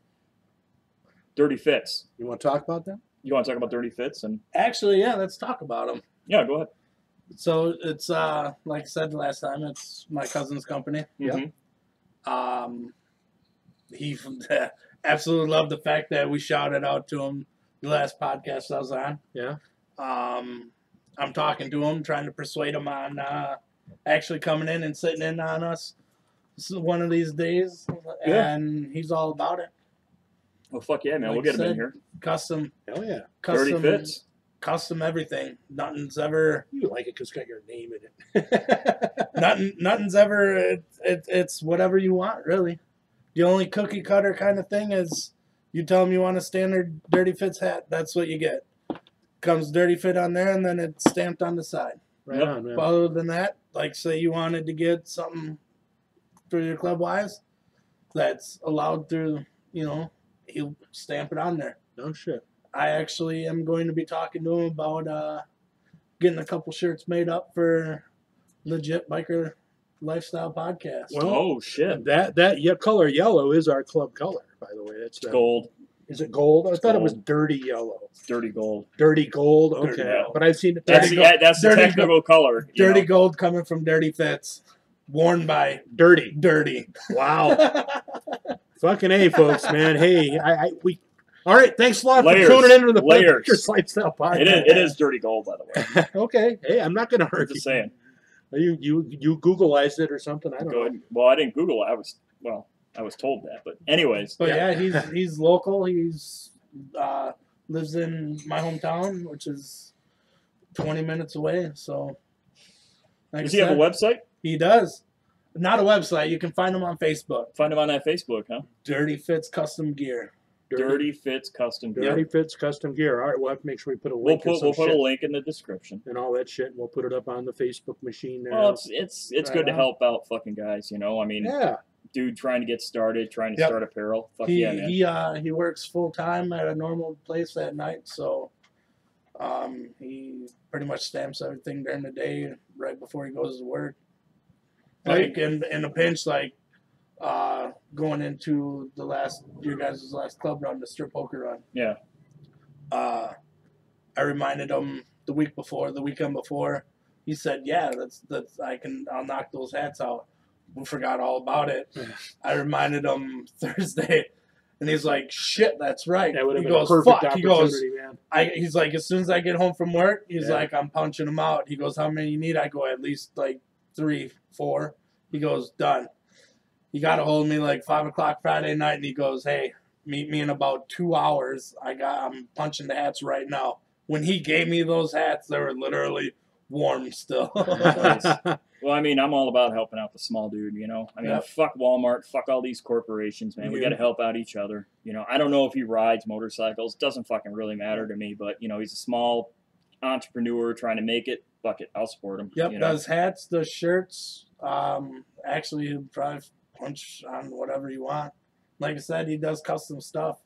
Dirty Fits. You want to talk about that? You want to talk about Dirty Fits? And Actually, yeah, let's talk about them. yeah, go ahead. So it's uh, like I said last time, it's my cousin's company. Mhm. Um, he absolutely love the fact that we shouted out to him the last podcast I was on. Yeah. Um, I'm talking to him, trying to persuade him on uh, actually coming in and sitting in on us one of these days, Yeah. and he's all about it. Well, fuck yeah, man. Like we'll get him in said, here. Custom, Hell yeah. Dirty custom, Fits. custom everything. Nothing's ever You like it because it's got your name in it. nothing nothing's ever it, it, it's whatever you want really the only cookie cutter kind of thing is you tell them you want a standard dirty fits hat that's what you get comes dirty fit on there and then it's stamped on the side right Yep. on, man. but other than that like say you wanted to get something for your club wise that's allowed through you know he'll stamp it on there no shit. i actually am going to be talking to him about uh getting a couple shirts made up for legit biker lifestyle podcast Well, oh shit. That that yeah, color yellow is our club color, by the way. That's It's the, gold. Is it gold? I thought it was dirty yellow. Dirty gold. Dirty gold. Okay, Dirty yellow. but I've seen it. That's Dirty the, gold. yeah, that's the Dirty technical color. Dirty know. gold coming from Dirty Fits, worn by dirty. Dirty. Wow. Fucking a, folks, man. Hey, I, I we. All right, thanks a lot Layers. for tuning into the Layers. Lifestyle Podcast. It is, it is dirty gold, by the way. okay. Hey, I'm not going to I'm hurt just you. saying. You you you Googleized it or something? I don't Go know. ahead. Well, I didn't Google it. I was well, I was told that. But anyways, But Yeah. yeah, he's he's local. He's uh, lives in my hometown, which is 20 minutes away. So, like does I he have a website? He does. Not a website. You can find him on Facebook. Find him on that Facebook, huh? Dirty Fits Custom Gear. Dirty, Fits Custom Gear. Dirty Fits Custom Gear. All right, we'll have to make sure we put a We'll link or put some we'll put shit a link in the description. and all that shit. And we'll put it up on the Facebook machine there. Well, it's it's it's good to on. help out fucking guys, you know. I mean, yeah. dude trying to get started, trying to Yep. start apparel. Fuck he yeah, man. he uh he works full time at a normal place that night, so um he pretty much stamps everything during the day right before he goes to work. Like in in a pinch, like uh going into the last your guys' last club run, the strip poker run. Yeah. Uh I reminded him the week before, the weekend before. He said, "Yeah, that's that's I can I'll knock those hats out." We forgot all about it. I reminded him Thursday, and he's like, "Shit, that's right." That would have he been goes, a perfect "Fuck." He goes, man. "I." He's like, "As soon as I get home from work, he's Yeah. like, I'm punching him out." He goes, "How many you need?" I go, "At least like three, four. He goes, done. He got a hold of me like five o'clock Friday night, and he goes, hey, meet me in about two hours. I got, I'm punching the hats right now. When he gave me those hats, they were literally warm still. Well, I mean, I'm all about helping out the small dude, you know. I mean, Yep. fuck Walmart, fuck all these corporations, man. We got to help out each other. You know, I don't know if he rides motorcycles. Doesn't fucking really matter to me, but you know, he's a small entrepreneur trying to make it. Fuck it, I'll support him. Yep, you know? does hats, does shirts. Um, actually, probably punch on whatever you want. Like I said, he does custom stuff.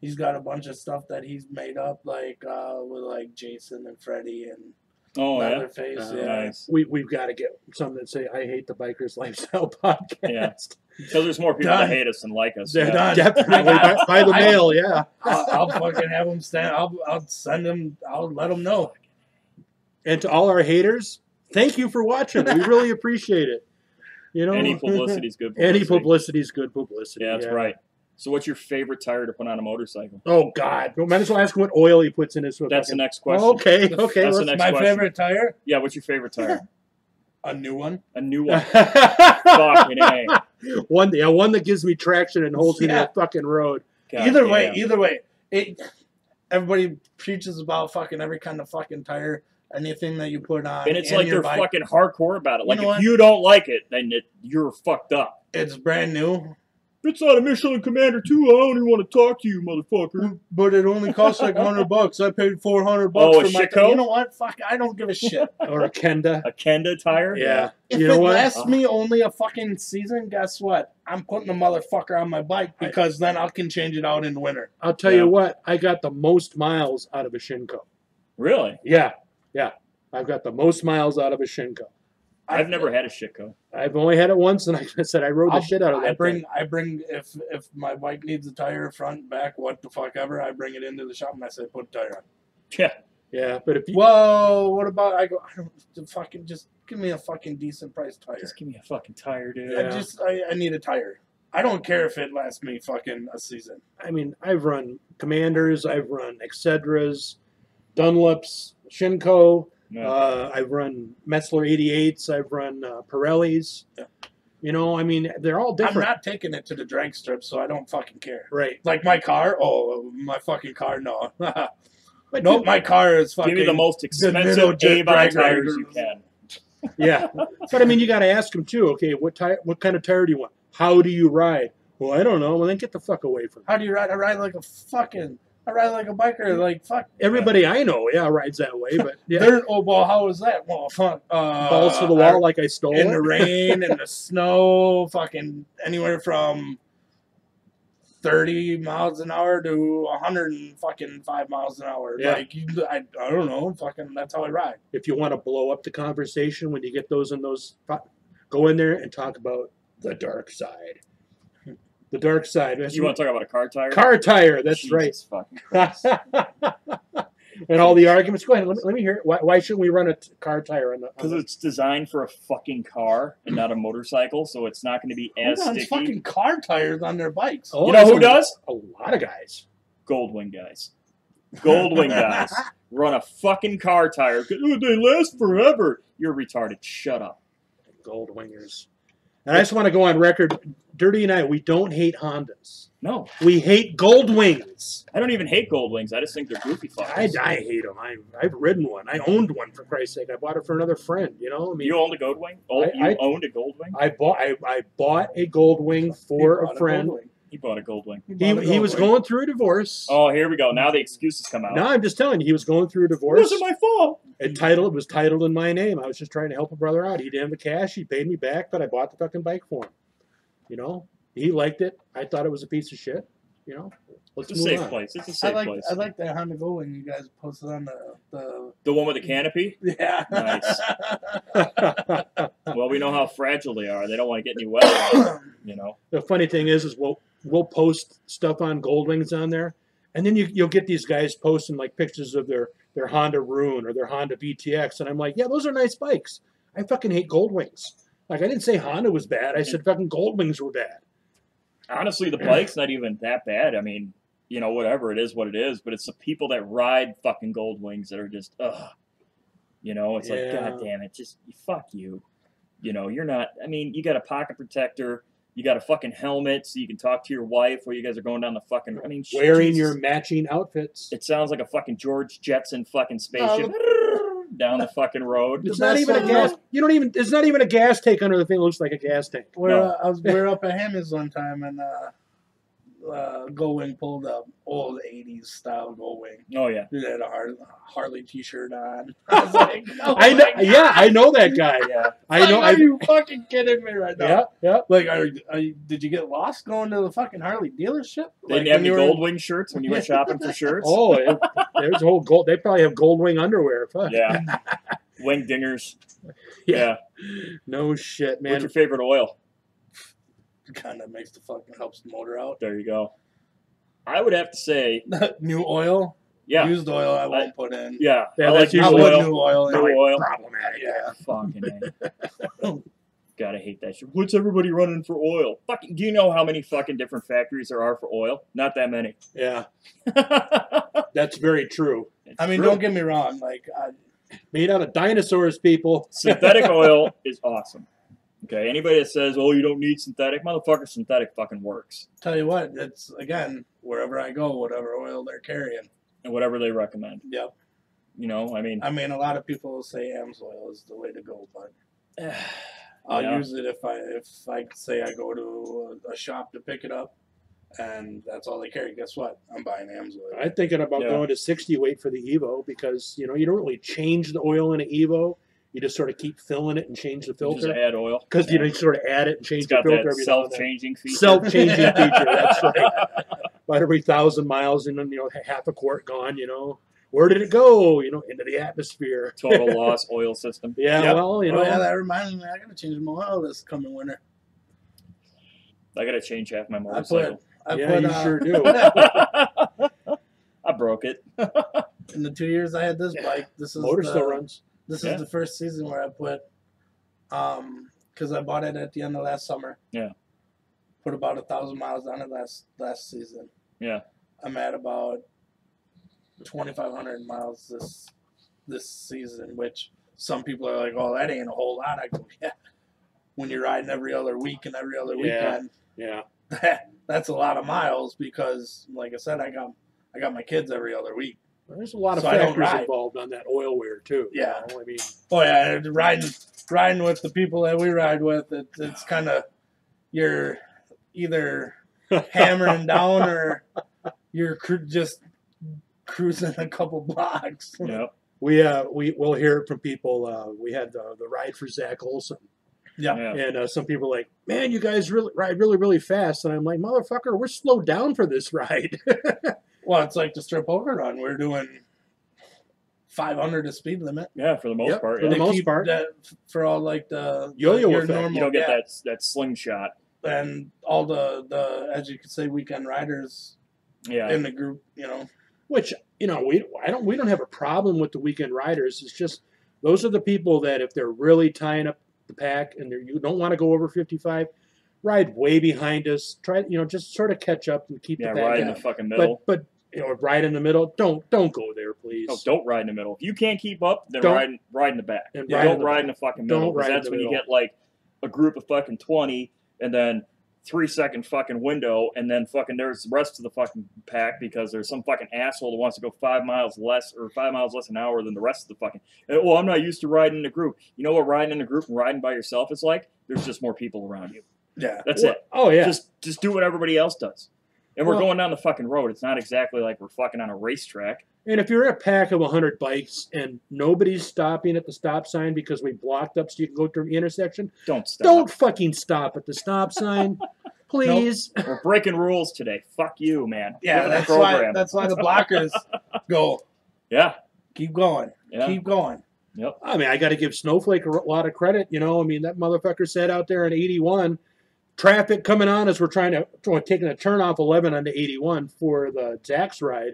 He's got a bunch of stuff that he's made up, like uh, with like Jason and Freddie and Oh yeah, Leatherface. Uh, yeah. nice. we we've got to get some that say I hate the bikers lifestyle podcast. Because there's more people Done. that hate us than like us. De- Yeah. Done. Definitely by, by the mail, yeah. I'll, I'll fucking have them stand. I'll, I'll send them. I'll let them know. And to all our haters, thank you for watching. We really appreciate it. You know, Any publicity is good. Publicity. any publicity is good publicity. Yeah, that's right. So, what's your favorite tire to put on a motorcycle? Oh God, well, might as well ask him what oil he puts in his. That's the next question. Okay, okay. That's the next My question. favorite tire, Yeah, what's your favorite tire? a new one. A new one. Fucking A. one, yeah, one that gives me traction and holds me to the fucking road. God either way, damn. either way, it. Everybody preaches about fucking every kind of fucking tire, anything that you put on. And it's in like your they're bike, fucking hardcore about it. You Like, know if what? you don't like it, then it, you're fucked up. It's brand new, It's not a Michelin Commander 2. I don't even want to talk to you, motherfucker. but it only costs like hundred bucks. I paid four hundred bucks Oh, a for my. Shitco? You know what? Fuck, I don't give a shit. Or a Kenda. A Kenda tire? Yeah. If you know it what? lasts uh-huh. me only a fucking season, guess what? I'm putting the motherfucker on my bike because then I can change it out in the winter. I'll tell Yeah. you what. I got the most miles out of a Shinko. Really? Yeah, yeah. I've got the most miles out of a Shinko. I've never had a Shitco. I've only had it once, and like I said, I rode the I'll- shit out of that. I bring, thing. I bring. If if my bike needs a tire, front, back, what the fuck ever, I bring it into the shop and I say, put a tire on. Yeah. Yeah, but if you, Whoa, what about? I go, I don't the fucking just give me a fucking decent price tire. Just give me a fucking tire, dude. Yeah. I just I, I need a tire. I don't care if it lasts me fucking a season. I mean, I've run Commanders, I've run Exedras, Dunlops, Shinko. No. Uh, I've run Metzeler 88s. I've run uh, Pirellis. Yeah. You know, I mean, they're all different. I'm different. not taking it to the drag strip, so I don't fucking care. right. Like my car, oh my fucking car, no. But nope, my car is fucking. give me the most middle expensive jet Avon drag tires you can. yeah. But I mean, you got to ask them too. Okay, what tire? What kind of tire do you want? How do you ride? Well, I don't know. Well, then get the fuck away from me. How do you ride? I ride like a fucking. I ride like a biker. Like fuck. Everybody I know, yeah, rides that way. But yeah, There. Oh well, how was that? Well, fuck. Uh, balls to the I- wall like I stole in it. the rain and the snow, fucking anywhere from thirty miles an hour to hundred and fucking five miles an hour. Yeah. Like you, I, I don't know, fucking. That's how I ride. if you want to blow up the conversation when you get those in those, go in there and talk about the dark side. The dark side. That's You want to talk about a car tire? car tire. That's Jesus fucking right. and all the arguments. Go ahead. Let me, let me hear it. Why, why shouldn't we run a t- car tire on the? Because it's designed for a fucking car and not a motorcycle, so it's not going to be as Who sticky. fucking car tires on their bikes? Oh, you know who does? A lot of guys. Goldwing guys. Goldwing guys run a fucking car tire. 'cause, "Oh, they last forever. You're retarded. Shut up. Gold wingers. And I just want to go on record. Dirty and I, we don't hate Hondas. No, We hate gold wings. I don't even hate Goldwings. I just think they're goofy I, fuckers. I hate them. I, I've ridden one. I owned one for Christ's sake. I bought it for another friend. You know, I mean, you owned a Goldwing? Oh, I- you I- owned a Goldwing? I bought I, I bought a gold wing for a friend. Goldwing. He bought a Goldwing. He He, bought a he was Goldwing. going through a divorce. Oh, here we go. Now the excuses come out. No, I'm just telling you, he was going through a divorce. it wasn't my fault. It title it was titled in my name. I was just trying to help a brother out. He didn't have the cash. He paid me back, but I bought the fucking bike for him. You know, he liked it. I thought it was a piece of shit. You know, let's It's a safe on. place. It's a I safe like place. I like that Honda Goldwing you guys posted on the the the one with the canopy? yeah. Nice. Well, we know how fragile they are. They don't want to get any weather, you know. the funny thing is, is we'll we'll post stuff on Gold Wings on there, and then you you'll get these guys posting like pictures of their their Honda Rune or their Honda VTX, and I'm like, yeah, those are nice bikes. I fucking hate Goldwings. Like I didn't say Honda was bad. I said fucking Goldwings were bad. Honestly, the bike's not even that bad. I mean, you know, whatever it is, what it is. But it's the people that ride fucking Goldwings that are just, ugh. You know, it's Yeah. like, god damn it, just fuck you. You know, you're not. I mean, you got a pocket protector. You got a fucking helmet so you can talk to your wife while you guys are going down the fucking. I mean, Wearing Jesus. your matching outfits. It sounds like a fucking George Jetson fucking spaceship down the fucking road. It's not even a song. gas. You don't even. It's not even a gas tank under the thing. It looks like a gas tank. We're, No. uh, I was we were up at Hammond's one time and uh, uh, Goldwing pulled up old '80s style Goldwing. Oh yeah, He had a Har- Harley T-shirt on. I was like, oh I know. Yeah, I know that guy. yeah. I know. Like, I. Are you fucking kidding me right now? Yeah, yeah. Like, are, are you, did you get lost going to the fucking Harley dealership? They Like, didn't have any Goldwing shirts when you went shopping for shirts. Oh, it, there's a whole gold. They probably have gold wing underwear. Fuck. yeah, wing dingers. Yeah. Yeah. No shit, man. What's your favorite oil? Kind of makes the fucking helps the motor out. There you go. I would have to say, new oil, yeah, used oil, I won't put in. yeah. Yeah, I like that's new I usually- put oil. new oil in. New oil. Problematic. Yeah. Fucking Gotta hate that shit. What's everybody running for oil? Fucking, do you know how many fucking different factories there are for oil? Not that many. Yeah, that's very true. I mean, True. don't get me wrong. Like, I, Made out of dinosaurs, people. synthetic oil is awesome. Okay, anybody that says, "Oh, you don't need synthetic," motherfucker, synthetic fucking works, tell you what, it's again wherever I go, whatever oil they're carrying. and whatever they recommend. Yep. You know, I mean, I mean, a lot of people will say AMSOIL is the way to go, but I'll Yeah. use it if I if I say I go to a, a shop to pick it up, and that's all they carry. Guess what? I'm buying AMSOIL. I'm thinking about Yeah. going to 60 weight for the Evo because you know you don't really change the oil in an Evo. You just sort of keep filling it and change the you just add oil because you know you sort of add it and change It's the got filter that every now and then. self-changing feature. Self-changing feature. That's right. About every thousand miles, and then you know half a quart gone. You know where did it go? You know into the atmosphere. Total loss oil system. Yeah, Yep. well, you know, oh yeah, that reminds me. I gotta change my oil this coming winter. I gotta change half my I put. I yeah, put you uh, sure do. I broke it. in the two years I had this bike. This is Motor the, still runs. This Yeah. is the first season where I put, um, because I bought it at the end of last summer. Yeah. Put about a thousand miles on it last last season. Yeah. I'm at about twenty five hundred miles this this season, which some people are like, "Oh, that ain't a whole lot." I go, "Yeah." When you're riding every other week and every other weekend, Yeah. weekend, Yeah, that's a lot of miles because, like I said, I got I got my kids every other week. There's a lot of So factors involved on that oil wear too. you Yeah. know, I mean, Oh yeah, riding riding with the people that we ride with, it, it's kind of you're either hammering down or you're cru- just cruising a couple blocks. Yep. we uh we will hear it from people. Uh, we had the the ride for Zach Olson. Yeah. Yeah. And uh, some people are like, man, you guys really ride really, really fast. And I'm like, motherfucker, we're slowed down for this ride. Well, it's like the strip poker run. We're doing 500 to speed limit. Yeah, for the most Yep, part. for Yeah. the They most keep part. that for all like the Yo-yo your effect. normal you don't get yeah, that that slingshot. and all the the as you could say weekend riders Yeah. in the group. You know, Which you know, we I don't we don't have a problem with the weekend riders. It's just those are the people that if they're really tying up the pack and they're, you don't want to go over 55, ride way behind us. Try you know just sort of catch up and keep yeah, the pack. right in the fucking middle. But but you know, right in the middle. Don't don't go there, please. No, don't ride in the middle. If you can't keep up, then Don't- ride, in- ride in the back. And Yeah, ride in don't the ride back. in the fucking middle because ride in that's when you get like a group of fucking twenty, and then three second fucking window, and then fucking there's the rest of the fucking pack because there's some fucking asshole that wants to go five miles less or five miles less an hour than the rest of the fucking. and, Well, I'm not used to riding in a group. You know what riding in a group and riding by yourself is like? There's just more people around you. Yeah. That's Well, it. Oh yeah. Just just do what everybody else does. And we're Well- going down the fucking road. It's not exactly like we're fucking on a racetrack. And if you're in a pack of 100 bikes and nobody's stopping at the stop sign because we blocked up so you can go through the intersection, Don't stop. don't fucking stop at the stop sign, please. We're breaking rules today. Fuck you, man. Yeah, Look that's why that's why the blockers go yeah. keep going, Yeah. keep going. Yep. I mean, I got to give Snowflake a lot of credit. You know, I mean, that motherfucker sat out there in 81, traffic coming on as we're trying to, taking a turn off 11 onto 81 for the Zach's ride.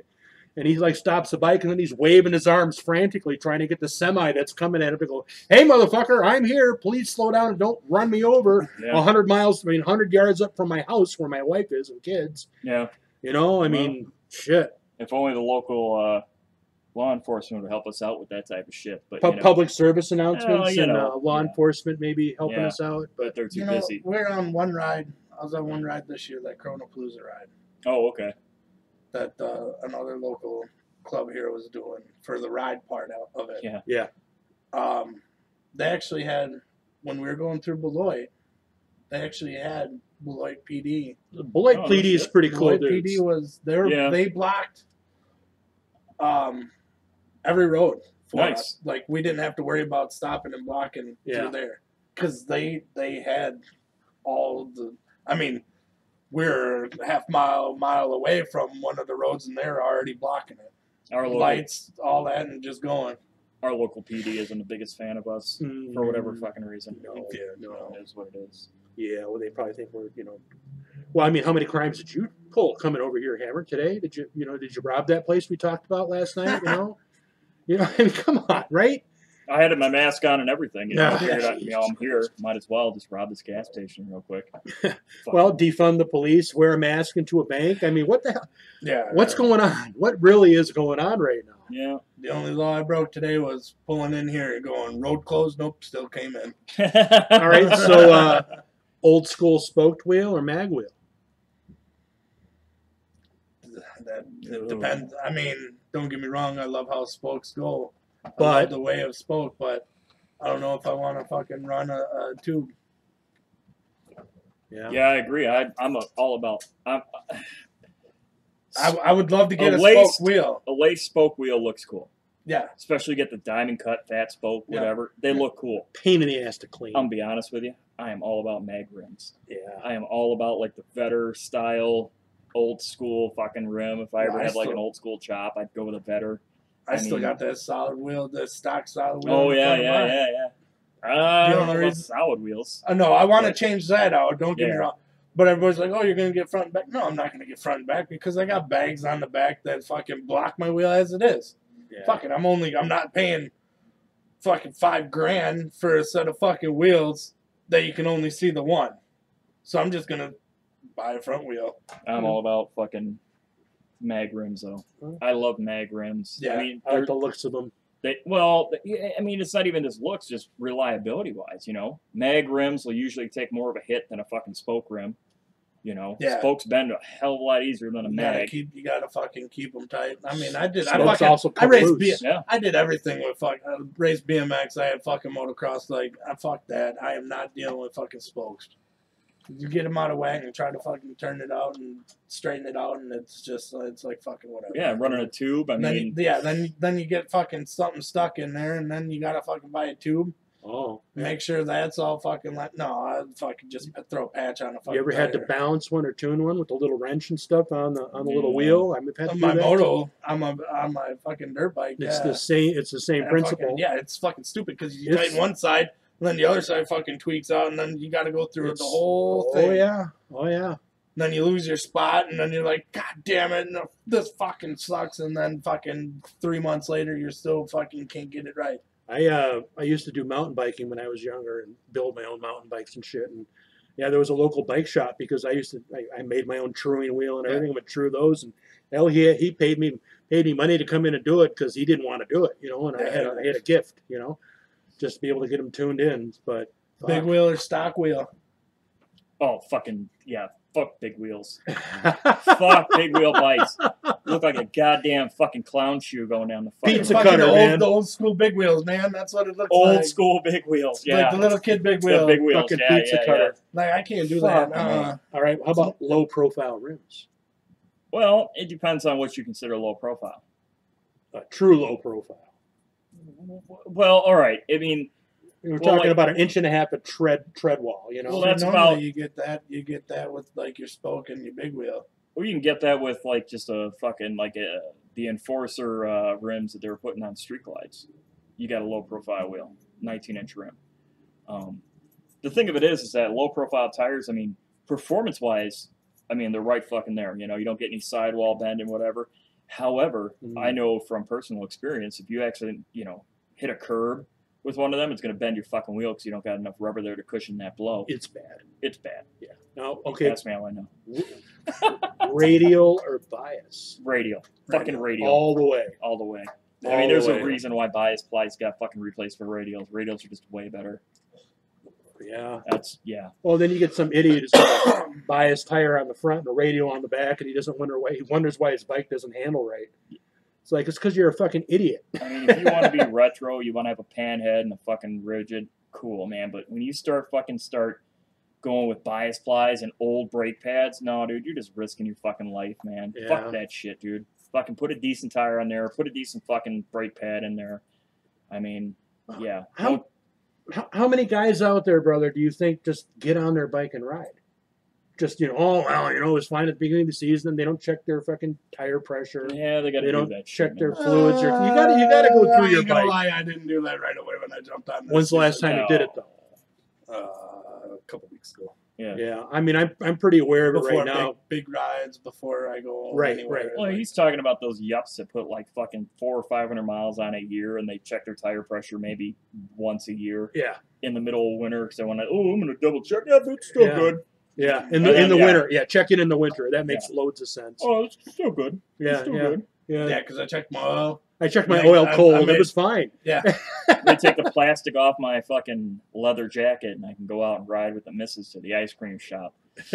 And he like stops the bike and then he's waving his arms frantically trying to get the semi that's coming at him to go, hey, motherfucker, I'm here. Please slow down and don't run me over. Yeah. 100 miles, I mean, 100 yards up from my house where my wife is and kids. Yeah. You know, I mean, shit. If only the local uh, law enforcement would help us out with that type of shit. But Pu- you know, public service announcements you and uh, law yeah. enforcement maybe helping Yeah. us out. but But they're too You know, busy. we're on one ride. I was on one ride this year, that Chronopalooza ride Oh, okay. that uh, another local club here was doing for the ride part out of it. Yeah. Yeah. Um, they actually had when we were going through Beloit, they actually had Beloit PD. Beloit Oh, PD is pretty cool, Beloit dudes. PD was they were Yeah. they blocked um every road for Nice. us. Like we didn't have to worry about stopping and blocking Yeah. through there because they they had all the. I mean, we're a half mile mile away from one of the roads and they're already blocking it. Our local, Lights, all that, and just going. our local PD isn't the biggest fan of us Mm, for whatever fucking reason. No, Yeah, no. it is what it is. Yeah, well, they probably think we're, you know. Well, I mean, how many crimes did you pull coming over here, Hammer, today? Did you, you know, did you rob that place we talked about last night? You know, you know, I mean, come on, right? I had my mask on and everything. You know, Yeah. I figured, I, you know, I'm here. Might as well just rob this gas station real quick. Well, defund the police, wear a mask into a bank. I mean, what the hell? Yeah. What's going on? What really is going on right now? yeah. The only law I broke today was pulling in here and going road closed. Nope, still came in. All right, so uh, old school spoked wheel or mag wheel? That Ooh. it depends. I mean, don't get me wrong. I love how spokes go. I love the way of spoke, but I don't know if I want to fucking run a, a tube. Yeah. yeah, I agree. I, I'm a, all about. I'm, I, I would love to get A a, laced- spoke wheel. a lace spoke wheel looks cool, Yeah, especially get the diamond cut, fat spoke, Yeah. whatever. They look cool. Pain in the ass to clean. I'm gonna be honest with you. I am all about mag rims. yeah. I am all about like the Vetter style, old school fucking rim. If I ever I had like an old school chop, I'd go with a Vetter. I, I still mean- got that solid wheel, the stock solid wheel. Oh yeah, yeah, yeah, yeah. Uh, I The don't know reason- solid wheels. I know. I want to change that out. Don't get me wrong. But everybody's like, "Oh, you're gonna get front and back." No, I'm not gonna get front and back because I got bags on the back that fucking block my wheel as it is. yeah. Fuck it. I'm only. I'm not paying fucking five grand for a set of fucking wheels that you can only see the one. So I'm just gonna buy a front wheel. I'm all about fucking mag rims though. I love mag rims. Yeah, I mean, I like the looks of them. They, well, I mean, it's not even just looks, just reliability wise. You know, mag rims will usually take more of a hit than a fucking spoke rim. You know, Yeah. spokes bend a hell of a lot easier than a You gotta mag. keep. You gotta fucking keep them tight. I mean, I did. I Spokes fucking. also I come raced. B, Yeah, I did everything with fuck. Uh, I raced BMX. I had fucking motocross. Like, I fuck that. I am not dealing with fucking spokes. You get them out of whack and try to fucking turn it out and straighten it out, and it's just it's like fucking whatever. yeah, running a tube. I And then, mean, yeah, then then you get fucking something stuck in there, and then you gotta fucking buy a tube. Oh. Make sure that's all fucking like no, I fucking just throw a patch on a fucking. You ever had to balance one or tune one with a little wrench and stuff on the on the little wheel? I've had to on do my that. moto? I'm a on my fucking dirt bike. It's yeah. the same. It's the same And principle. fucking- yeah, it's fucking stupid because you It's- tighten one side, and then the other side fucking tweaks out, and then you got to go through It's- the whole thing. oh yeah. Oh yeah. then you lose your spot, and then you're like, God damn it, no, this fucking sucks. And then fucking three months later, you're still fucking can't get it right. I uh I used to do mountain biking when I was younger and build my own mountain bikes and shit. And yeah, there was a local bike shop because I used to I, I made my own truing wheel and Yeah. everything. Would true those and hell he he paid me paid me money to come in and do it because he didn't want to do it, you know. And I had a, I had a gift, you know, just to be able to get them tuned in. But Big wheel or stock wheel? oh fucking yeah, fuck big wheels. fuck big wheel bikes. Look like a goddamn fucking clown shoe going down the fucking Pizza Fucking cutter, the old, man. The old school big wheels, man. That's what it looks old like. Old school big wheels. Yeah, Like the little kid big the wheel. big wheels. fucking yeah, pizza yeah, cutter. yeah. Like I can't do Fuck, that. Uh, All right, how about low profile rims? Well, it depends on what you consider low profile. A true low profile. Well, all right. I mean, We're Well, talking like- about an inch and a half of tread tread wall, you know. Well, that's normally about- you get that. You get that with like your spoke and your big wheel. or you can get that with like just a fucking like a the enforcer uh, rims that they were putting on street glides. You got a low profile wheel, 19 inch rim. Um, the thing of it is, is that low profile tires. I mean, performance wise, I mean they're right fucking there. You know, you don't get any sidewall bend and whatever. However, Mhm. I know from personal experience, if you actually you know hit a curb with one of them, it's going to bend your fucking wheel because you don't got enough rubber there to cushion that blow. It's bad. It's bad. Yeah. No, okay. That's me all I know. Radial or bias? Radial, fucking radial, All the way. all the way. I All mean, the there's a reason why bias plies got fucking replaced for radials. Radials are just way better. Yeah. That's yeah. Well, then you get some idiot who's gonna buy his tire on the front and a radial on the back, and he doesn't wonder why he wonders why his bike doesn't handle right. It's like it's because you're a fucking idiot. I mean, if you want to be retro, you want to have a pan head and a fucking rigid, cool, man. But when you start fucking start going with bias plies and old brake pads, no, dude, you're just risking your fucking life, man. Yeah. Fuck that shit, dude. Fucking put a decent tire on there. Put a decent fucking brake pad in there. I mean, yeah. How- How, how many guys out there, brother, do you think just get on their bike and ride? Just you know, oh well, you know, it's fine at the beginning of the season. They don't check their fucking tire pressure. yeah, they got to do don't that check shit, their man. fluids. Or, you gotta you gotta go Uh, through I your bike. lie, I didn't do that right away when I jumped on. this When's the last season. time you did it though? Uh, a couple weeks ago. Yeah. Yeah, I mean, I'm I'm pretty aware of it Before right now. big, big rides, before I go Right, anywhere. right. Well, he's talking about those yups that put like fucking four or five hundred miles on a year, and they check their tire pressure maybe once a year Yeah, in the middle of winter because they want to. Oh, I'm gonna double check. Yeah, but it's still Yeah. good. yeah. In And the in the yeah. winter, yeah. Check it in the winter. That makes loads of sense. Oh, it's still good. It's yeah, still yeah, good. yeah, yeah, because I checked my oil. I checked my Like, oil I- cold. I it was fine. Yeah, They take the plastic off my fucking leather jacket, and I can go out and ride with the missus to the ice cream shop.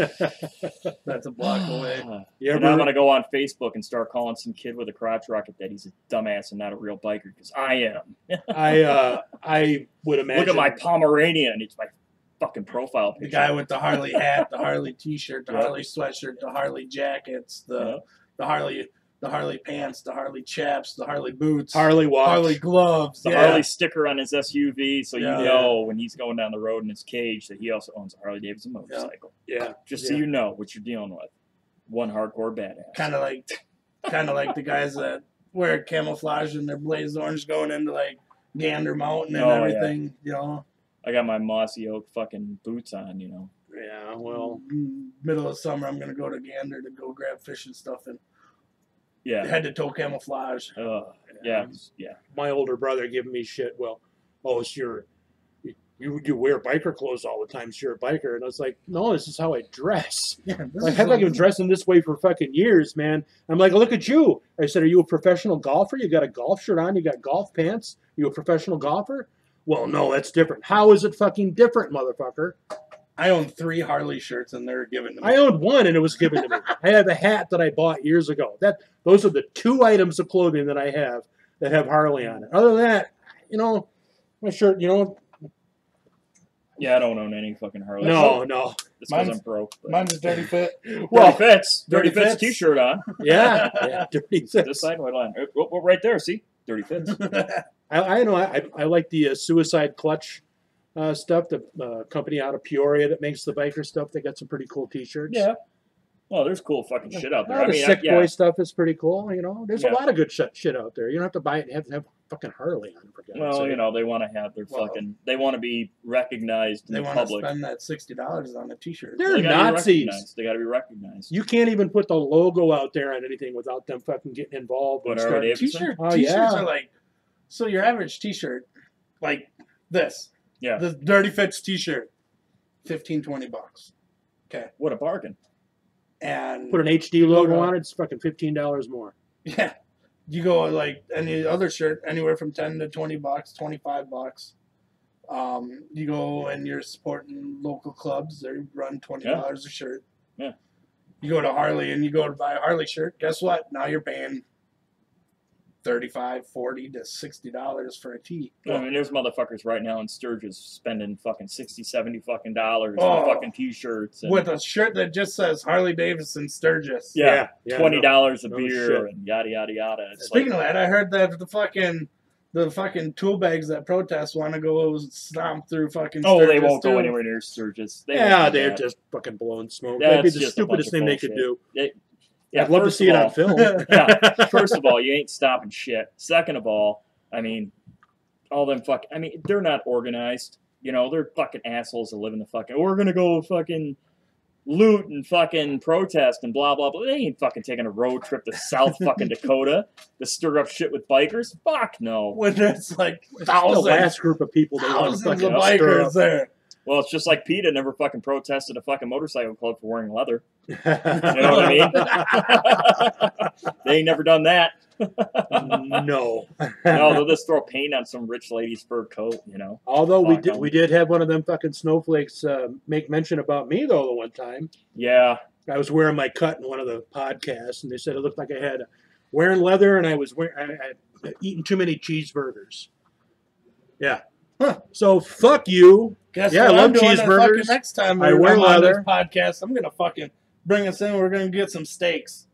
that's a block away. You and I'm gonna go on Facebook and start calling some kid with a crotch rocket that he's a dumbass and not a real biker because I am. I uh, I would imagine. Look at my Pomeranian. It's my fucking profile The guy with the Harley hat, the Harley T-shirt, the Yeah. Harley sweatshirt, the Harley jackets, the Yeah. the Harley the Harley pants, the Harley chaps, the Harley boots, Harley watch. Harley gloves. the yeah. Harley sticker on his SUV, so Yeah. you know when he's going down the road in his cage that he also owns a Harley Davidson motorcycle. Yeah, Just so you know what you're dealing with. One hardcore badass. kind of like kind of like the guys that wear camouflage and their blazed orange going into like Gander Mountain and Oh, yeah. everything. You know, I got my mossy oak fucking boots on, you know. yeah. Well, Mm, middle of summer, I'm gonna go to Gander to go grab fish and stuff and Yeah. head to toe camouflage. Uh, yeah. Yeah. my older brother giving me shit. Well, oh, it's your you you wear biker clothes all the time. So you're a biker, and I was like, no, this is how I dress. Yeah, Like I've like been dressing this way for fucking years, man. I'm like, look at you. I said, are you a professional golfer? You got a golf shirt on. You got golf pants. You a professional golfer? Well, no, that's different. How is it fucking different, motherfucker? I own three Harley shirts and they're given to me. I owned one and it was given to me. I have a hat that I bought years ago. That those are the two items of clothing that I have that have Harley on it. Other than that, you know, my shirt, you know, Yeah, I don't own any fucking Harley. no, no. It's because Mine's- I'm broke. but- Mine's a dirty fit. Dirty Well, Fits. Dirty, Dirty Fits, Fits. t-shirt on. yeah, yeah, dirty This fits. side, white line. Well, well, right there, see? Dirty Fits. I, I know. I, I like the uh, suicide clutch uh, stuff. The uh, company out of Peoria that makes the biker stuff. They got some pretty cool T-shirts. yeah. Well, there's cool fucking shit out there. All I the mean, I, sick yeah. boy stuff is pretty cool. You know, there's Yeah. a lot of good shit, shit out there. You don't have to buy it and have have fucking Harley on it. For God's Well, sake. you know, they want to have their Well, fucking. They want to be recognized in they want to spend that sixty dollars on a T-shirt. They're They gotta Nazis. They got to be recognized. You can't even put the logo out there on anything without them fucking getting involved. What, and Harley starting- Davidson? T-shirt. Oh, T-shirts yeah. are like so. Your average T-shirt, like this, Yeah. the Dirty Fits T-shirt, 15, 20 bucks. Okay. What a bargain. And Put an HD logo Logo. on it. It's fucking fifteen dollars more. Yeah. You go like any other shirt, anywhere from ten to twenty bucks, twenty five bucks. Um, you go and you're supporting local clubs, they run twenty dollars a shirt. Yeah. You go to Harley and you go to buy a Harley shirt, guess what? Now you're paying 35 40 to sixty dollars for a tee. I mean, there's motherfuckers right now in Sturgis spending fucking 60, 70 fucking dollars Oh. on fucking t-shirts and With a shirt that just says Harley Davidson Sturgis. yeah, yeah, twenty dollars a no beer shit. and yada yada yada. It's Speaking like, of that, I heard that the fucking the fucking tool bags that protest want to go stomp through fucking. oh, they won't go anywhere near Sturgis. They yeah, they're that. just fucking blowing smoke. That's That'd be the just a bunch stupidest of thing they could do. bullshit. Yeah, I'd love to see of it on film. yeah. First of all, you ain't stopping shit. Second of all, I mean, all them fuck. I mean, they're not organized. You know, they're fucking assholes that live in the fucking. We're gonna go fucking loot and fucking protest and blah blah blah. They ain't fucking taking a road trip to South fucking Dakota to stir up shit with bikers. Fuck no. when there's like the thousands, last group of people they want to thousands fucking of stir bikers up. there. Well, it's just like PETA never fucking protested a fucking motorcycle club for wearing leather. You know what I mean? they ain't never done that. no. No, they'll just throw paint on some rich lady's fur coat, you know. Although we Fuck did, 'em. we did have one of them fucking snowflakes uh, make mention about me though the one time. Yeah, I was wearing my cut in one of the podcasts, and they said it looked like I had wearing leather, and I was wearing I had eaten too many cheeseburgers. Yeah. Huh. So fuck you. Guess Yeah, I love I'm doing cheeseburgers. fucking next time I wear I'm on this leather. podcast. I'm gonna fucking bring us in. We're gonna get some steaks.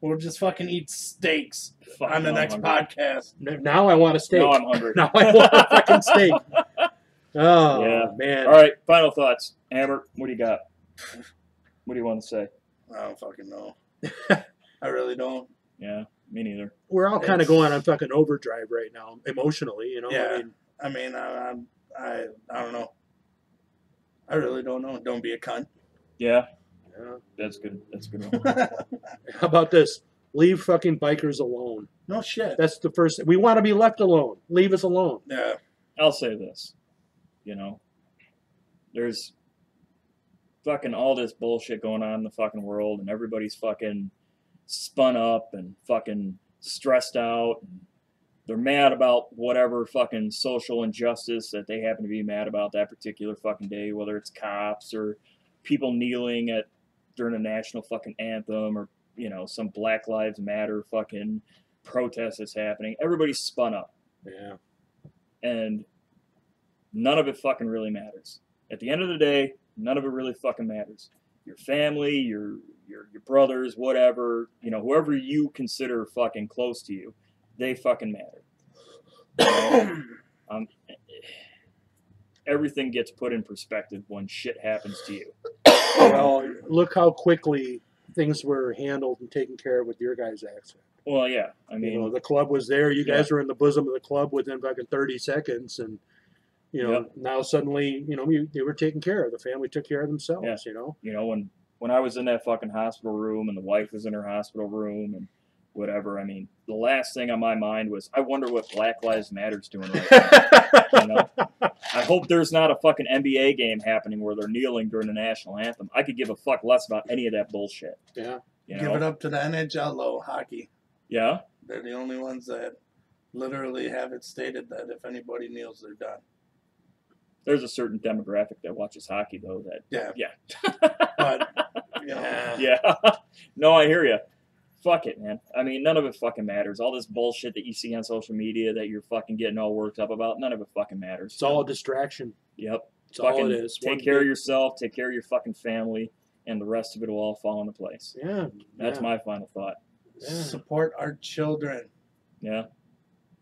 We'll just fucking eat steaks fuck, on the now I'm next podcast. Now I want a steak. Now I'm hungry. Now I want a fucking steak. Oh Yeah. man. All right, final thoughts. Hammer, what do you got? What do you want to say? I don't fucking know. I really don't. Yeah, me neither. We're all kind of going on fucking overdrive right now, emotionally. You know. Yeah. I mean, I mean, I, I, I, I don't know. I really don't know. Don't be a cunt. Yeah, yeah. that's good. That's a good. One. How about this? Leave fucking bikers alone. no shit. That's the first. We want to be left alone. Leave us alone. Yeah. I'll say this. You know, there's fucking all this bullshit going on in the fucking world, and everybody's fucking spun up and fucking stressed out. And they're mad about whatever fucking social injustice that they happen to be mad about that particular fucking day, whether it's cops or people kneeling at during a national fucking anthem or you know some Black Lives Matter fucking protest that's happening. Everybody's spun up Yeah. and none of it fucking really matters. At the end of the day, none of it really fucking matters. Your family, your your your brothers, whatever, you know, whoever you consider fucking close to you, they fucking matter. Um, everything gets put in perspective when shit happens to you. Well, look how quickly things were handled and taken care of with your guys' accident. Well, yeah, I mean, you know, the club was there. You guys were in the bosom of the club within fucking thirty seconds, and you know, Yep. now suddenly, you know, you, they were taken care of. The family took care of themselves. Yeah. You know. you know, when when I was in that fucking hospital room and the wife was in her hospital room and whatever, I mean, the last thing on my mind was, I wonder what Black Lives Matter's doing right now. you know? I hope there's not a fucking NBA game happening where they're kneeling during the national anthem. I could give a fuck less about any of that bullshit. Yeah. You Give know? it up to the NHL low hockey. Yeah. They're the only ones that literally have it stated that if anybody kneels, they're done. There's a certain demographic that watches hockey though. That Yeah. yeah. But you know, yeah. no, I hear you. Fuck it, man. I mean, none of it fucking matters. All this bullshit that you see on social media that you're fucking getting all worked up about, none of it fucking matters. It's all a distraction. Yep. It's all it is. Take One care of yourself. Take care of your fucking family, and the rest of it will all fall into place. Yeah. That's yeah, my final thought. Yeah. support our children. Yeah.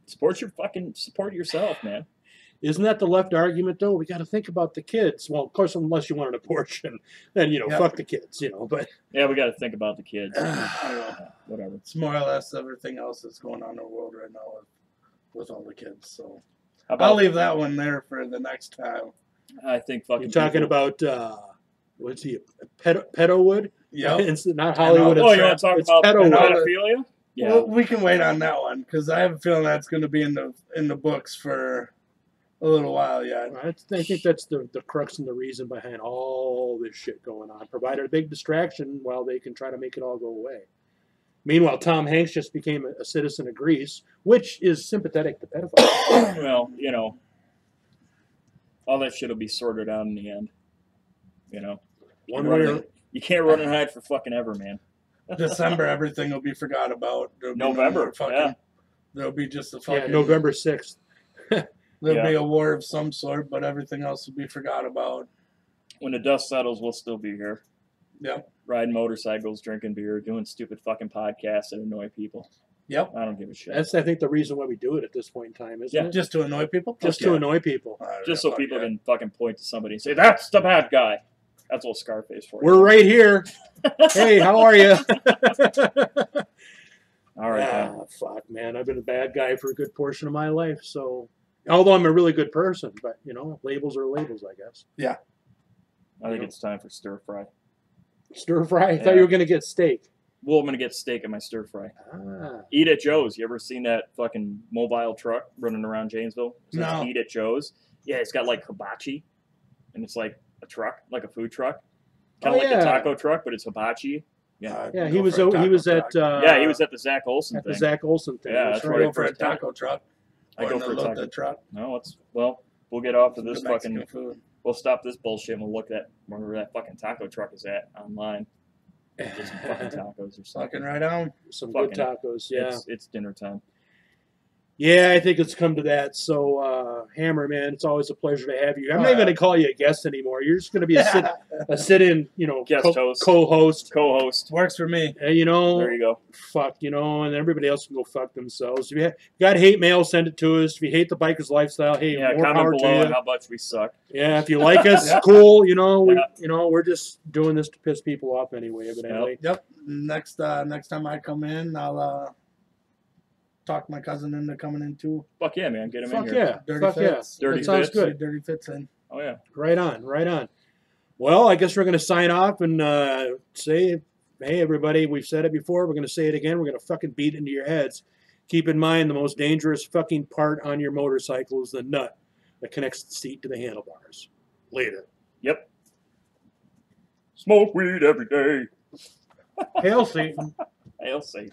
Support your fucking support yourself, man. Isn't that the left argument though? We got to think about the kids. Well, of course, unless you want an abortion, then you know, Yeah. fuck the kids. You know, but Yeah, we got to think about the kids. I. Yeah, whatever. It's more or less everything else that's going on in the world right now with, with all the kids. So How I'll leave that one there for the next time. I think fucking. you're talking people- about uh, what's he? Ped- Pedowood? Yeah, It's not Hollywood. Oh, it's, you want to talk it's about pedophilia? Yeah. Well, we can wait on that one because I have a feeling that's going to be in the in the books for a little while yet. I I think that's the, the crux and the reason behind all this shit going on. Provided a big distraction while they can try to make it all go away. Meanwhile, Tom Hanks just became a, a citizen of Greece, which is sympathetic to pedophiles. well, you know, all that shit will be sorted out in the end. You know, One you, way run or you can't run and hide for fucking ever, man. December, everything will be forgot about. There'll be no November, more fucking, yeah. There'll be just a yeah, fucking November sixth. There'll Yeah. be a war of some sort, but everything else will be forgot about. When the dust settles, we'll still be here. Yep. Riding motorcycles, drinking beer, doing stupid fucking podcasts that annoy people. Yep. I don't give a shit. That's I think the reason why we do it at this point in time, isn't Yeah. it? Just to annoy people. Just yeah. to annoy people. All right, Just so people yeah. can fucking point to somebody and say, that's the bad guy. That's a little Scarface for you. We're right here. hey, how are you? All right, then. ah, fuck, man. I've been a bad guy for a good portion of my life. So, although I'm a really good person, but you know, labels are labels, I guess. Yeah. I think it's time for stir fry. Stir fry. I thought you were gonna get steak. Well, I'm gonna get steak in my stir fry. Ah, Eat at Joe's. You ever seen that fucking mobile truck running around Janesville? It says No. Eat at Joe's. Yeah, it's got like hibachi. and it's like a truck, like a food truck, kind Oh, of like yeah. a taco truck, but it's hibachi. Yeah. Uh, Yeah, he was for he taco was at uh, yeah, he was at the Zach Olson at the thing. Zach Olson thing. Yeah, that's that's right. where go for a Taco. taco truck. I or go in for the a look taco. the truck. No, it's well, we'll get off of this good Mexican fucking. food. We'll stop this bullshit and we'll look at where that fucking taco truck is at online. Get some fucking tacos or Fucking right on. Some good Fucking- tacos. Yeah. It's, it's dinner time. Yeah, I think it's come to that. So, uh, Hammer, man, it's always a pleasure to have you. I'm not yeah. going to call you a guest anymore. You're just going to be a sit, a sit-in, you know, Guest co- host. co-host. Co-host. Works for me. And, you know, There you go. fuck, you know, and everybody else can go fuck themselves. If you ha- got hate mail, send it to us. If you hate the biker's lifestyle, hey, Yeah, more power comment below to on you. how much we suck. Yeah, if you like us, Yeah. cool. You know, we, Yeah. you know, we're just doing this to piss people off anyway. Evidently. Yep. Next uh next time I come in, I'll uh talk my cousin into coming in too. Fuck yeah, man. Get him Fuck in here. yeah, Dirty fuck yeah. Fits. Dirty that sounds Fits. good. Dirty fits in. Oh yeah. Right on, right on. Well, I guess we're going to sign off and uh, say, hey, everybody, we've said it before. We're going to say it again. We're going to fucking beat it into your heads. Keep in mind the most dangerous fucking part on your motorcycle is the nut that connects the seat to the handlebars. Later. Yep. Smoke weed every day. Hail Satan. I'll say.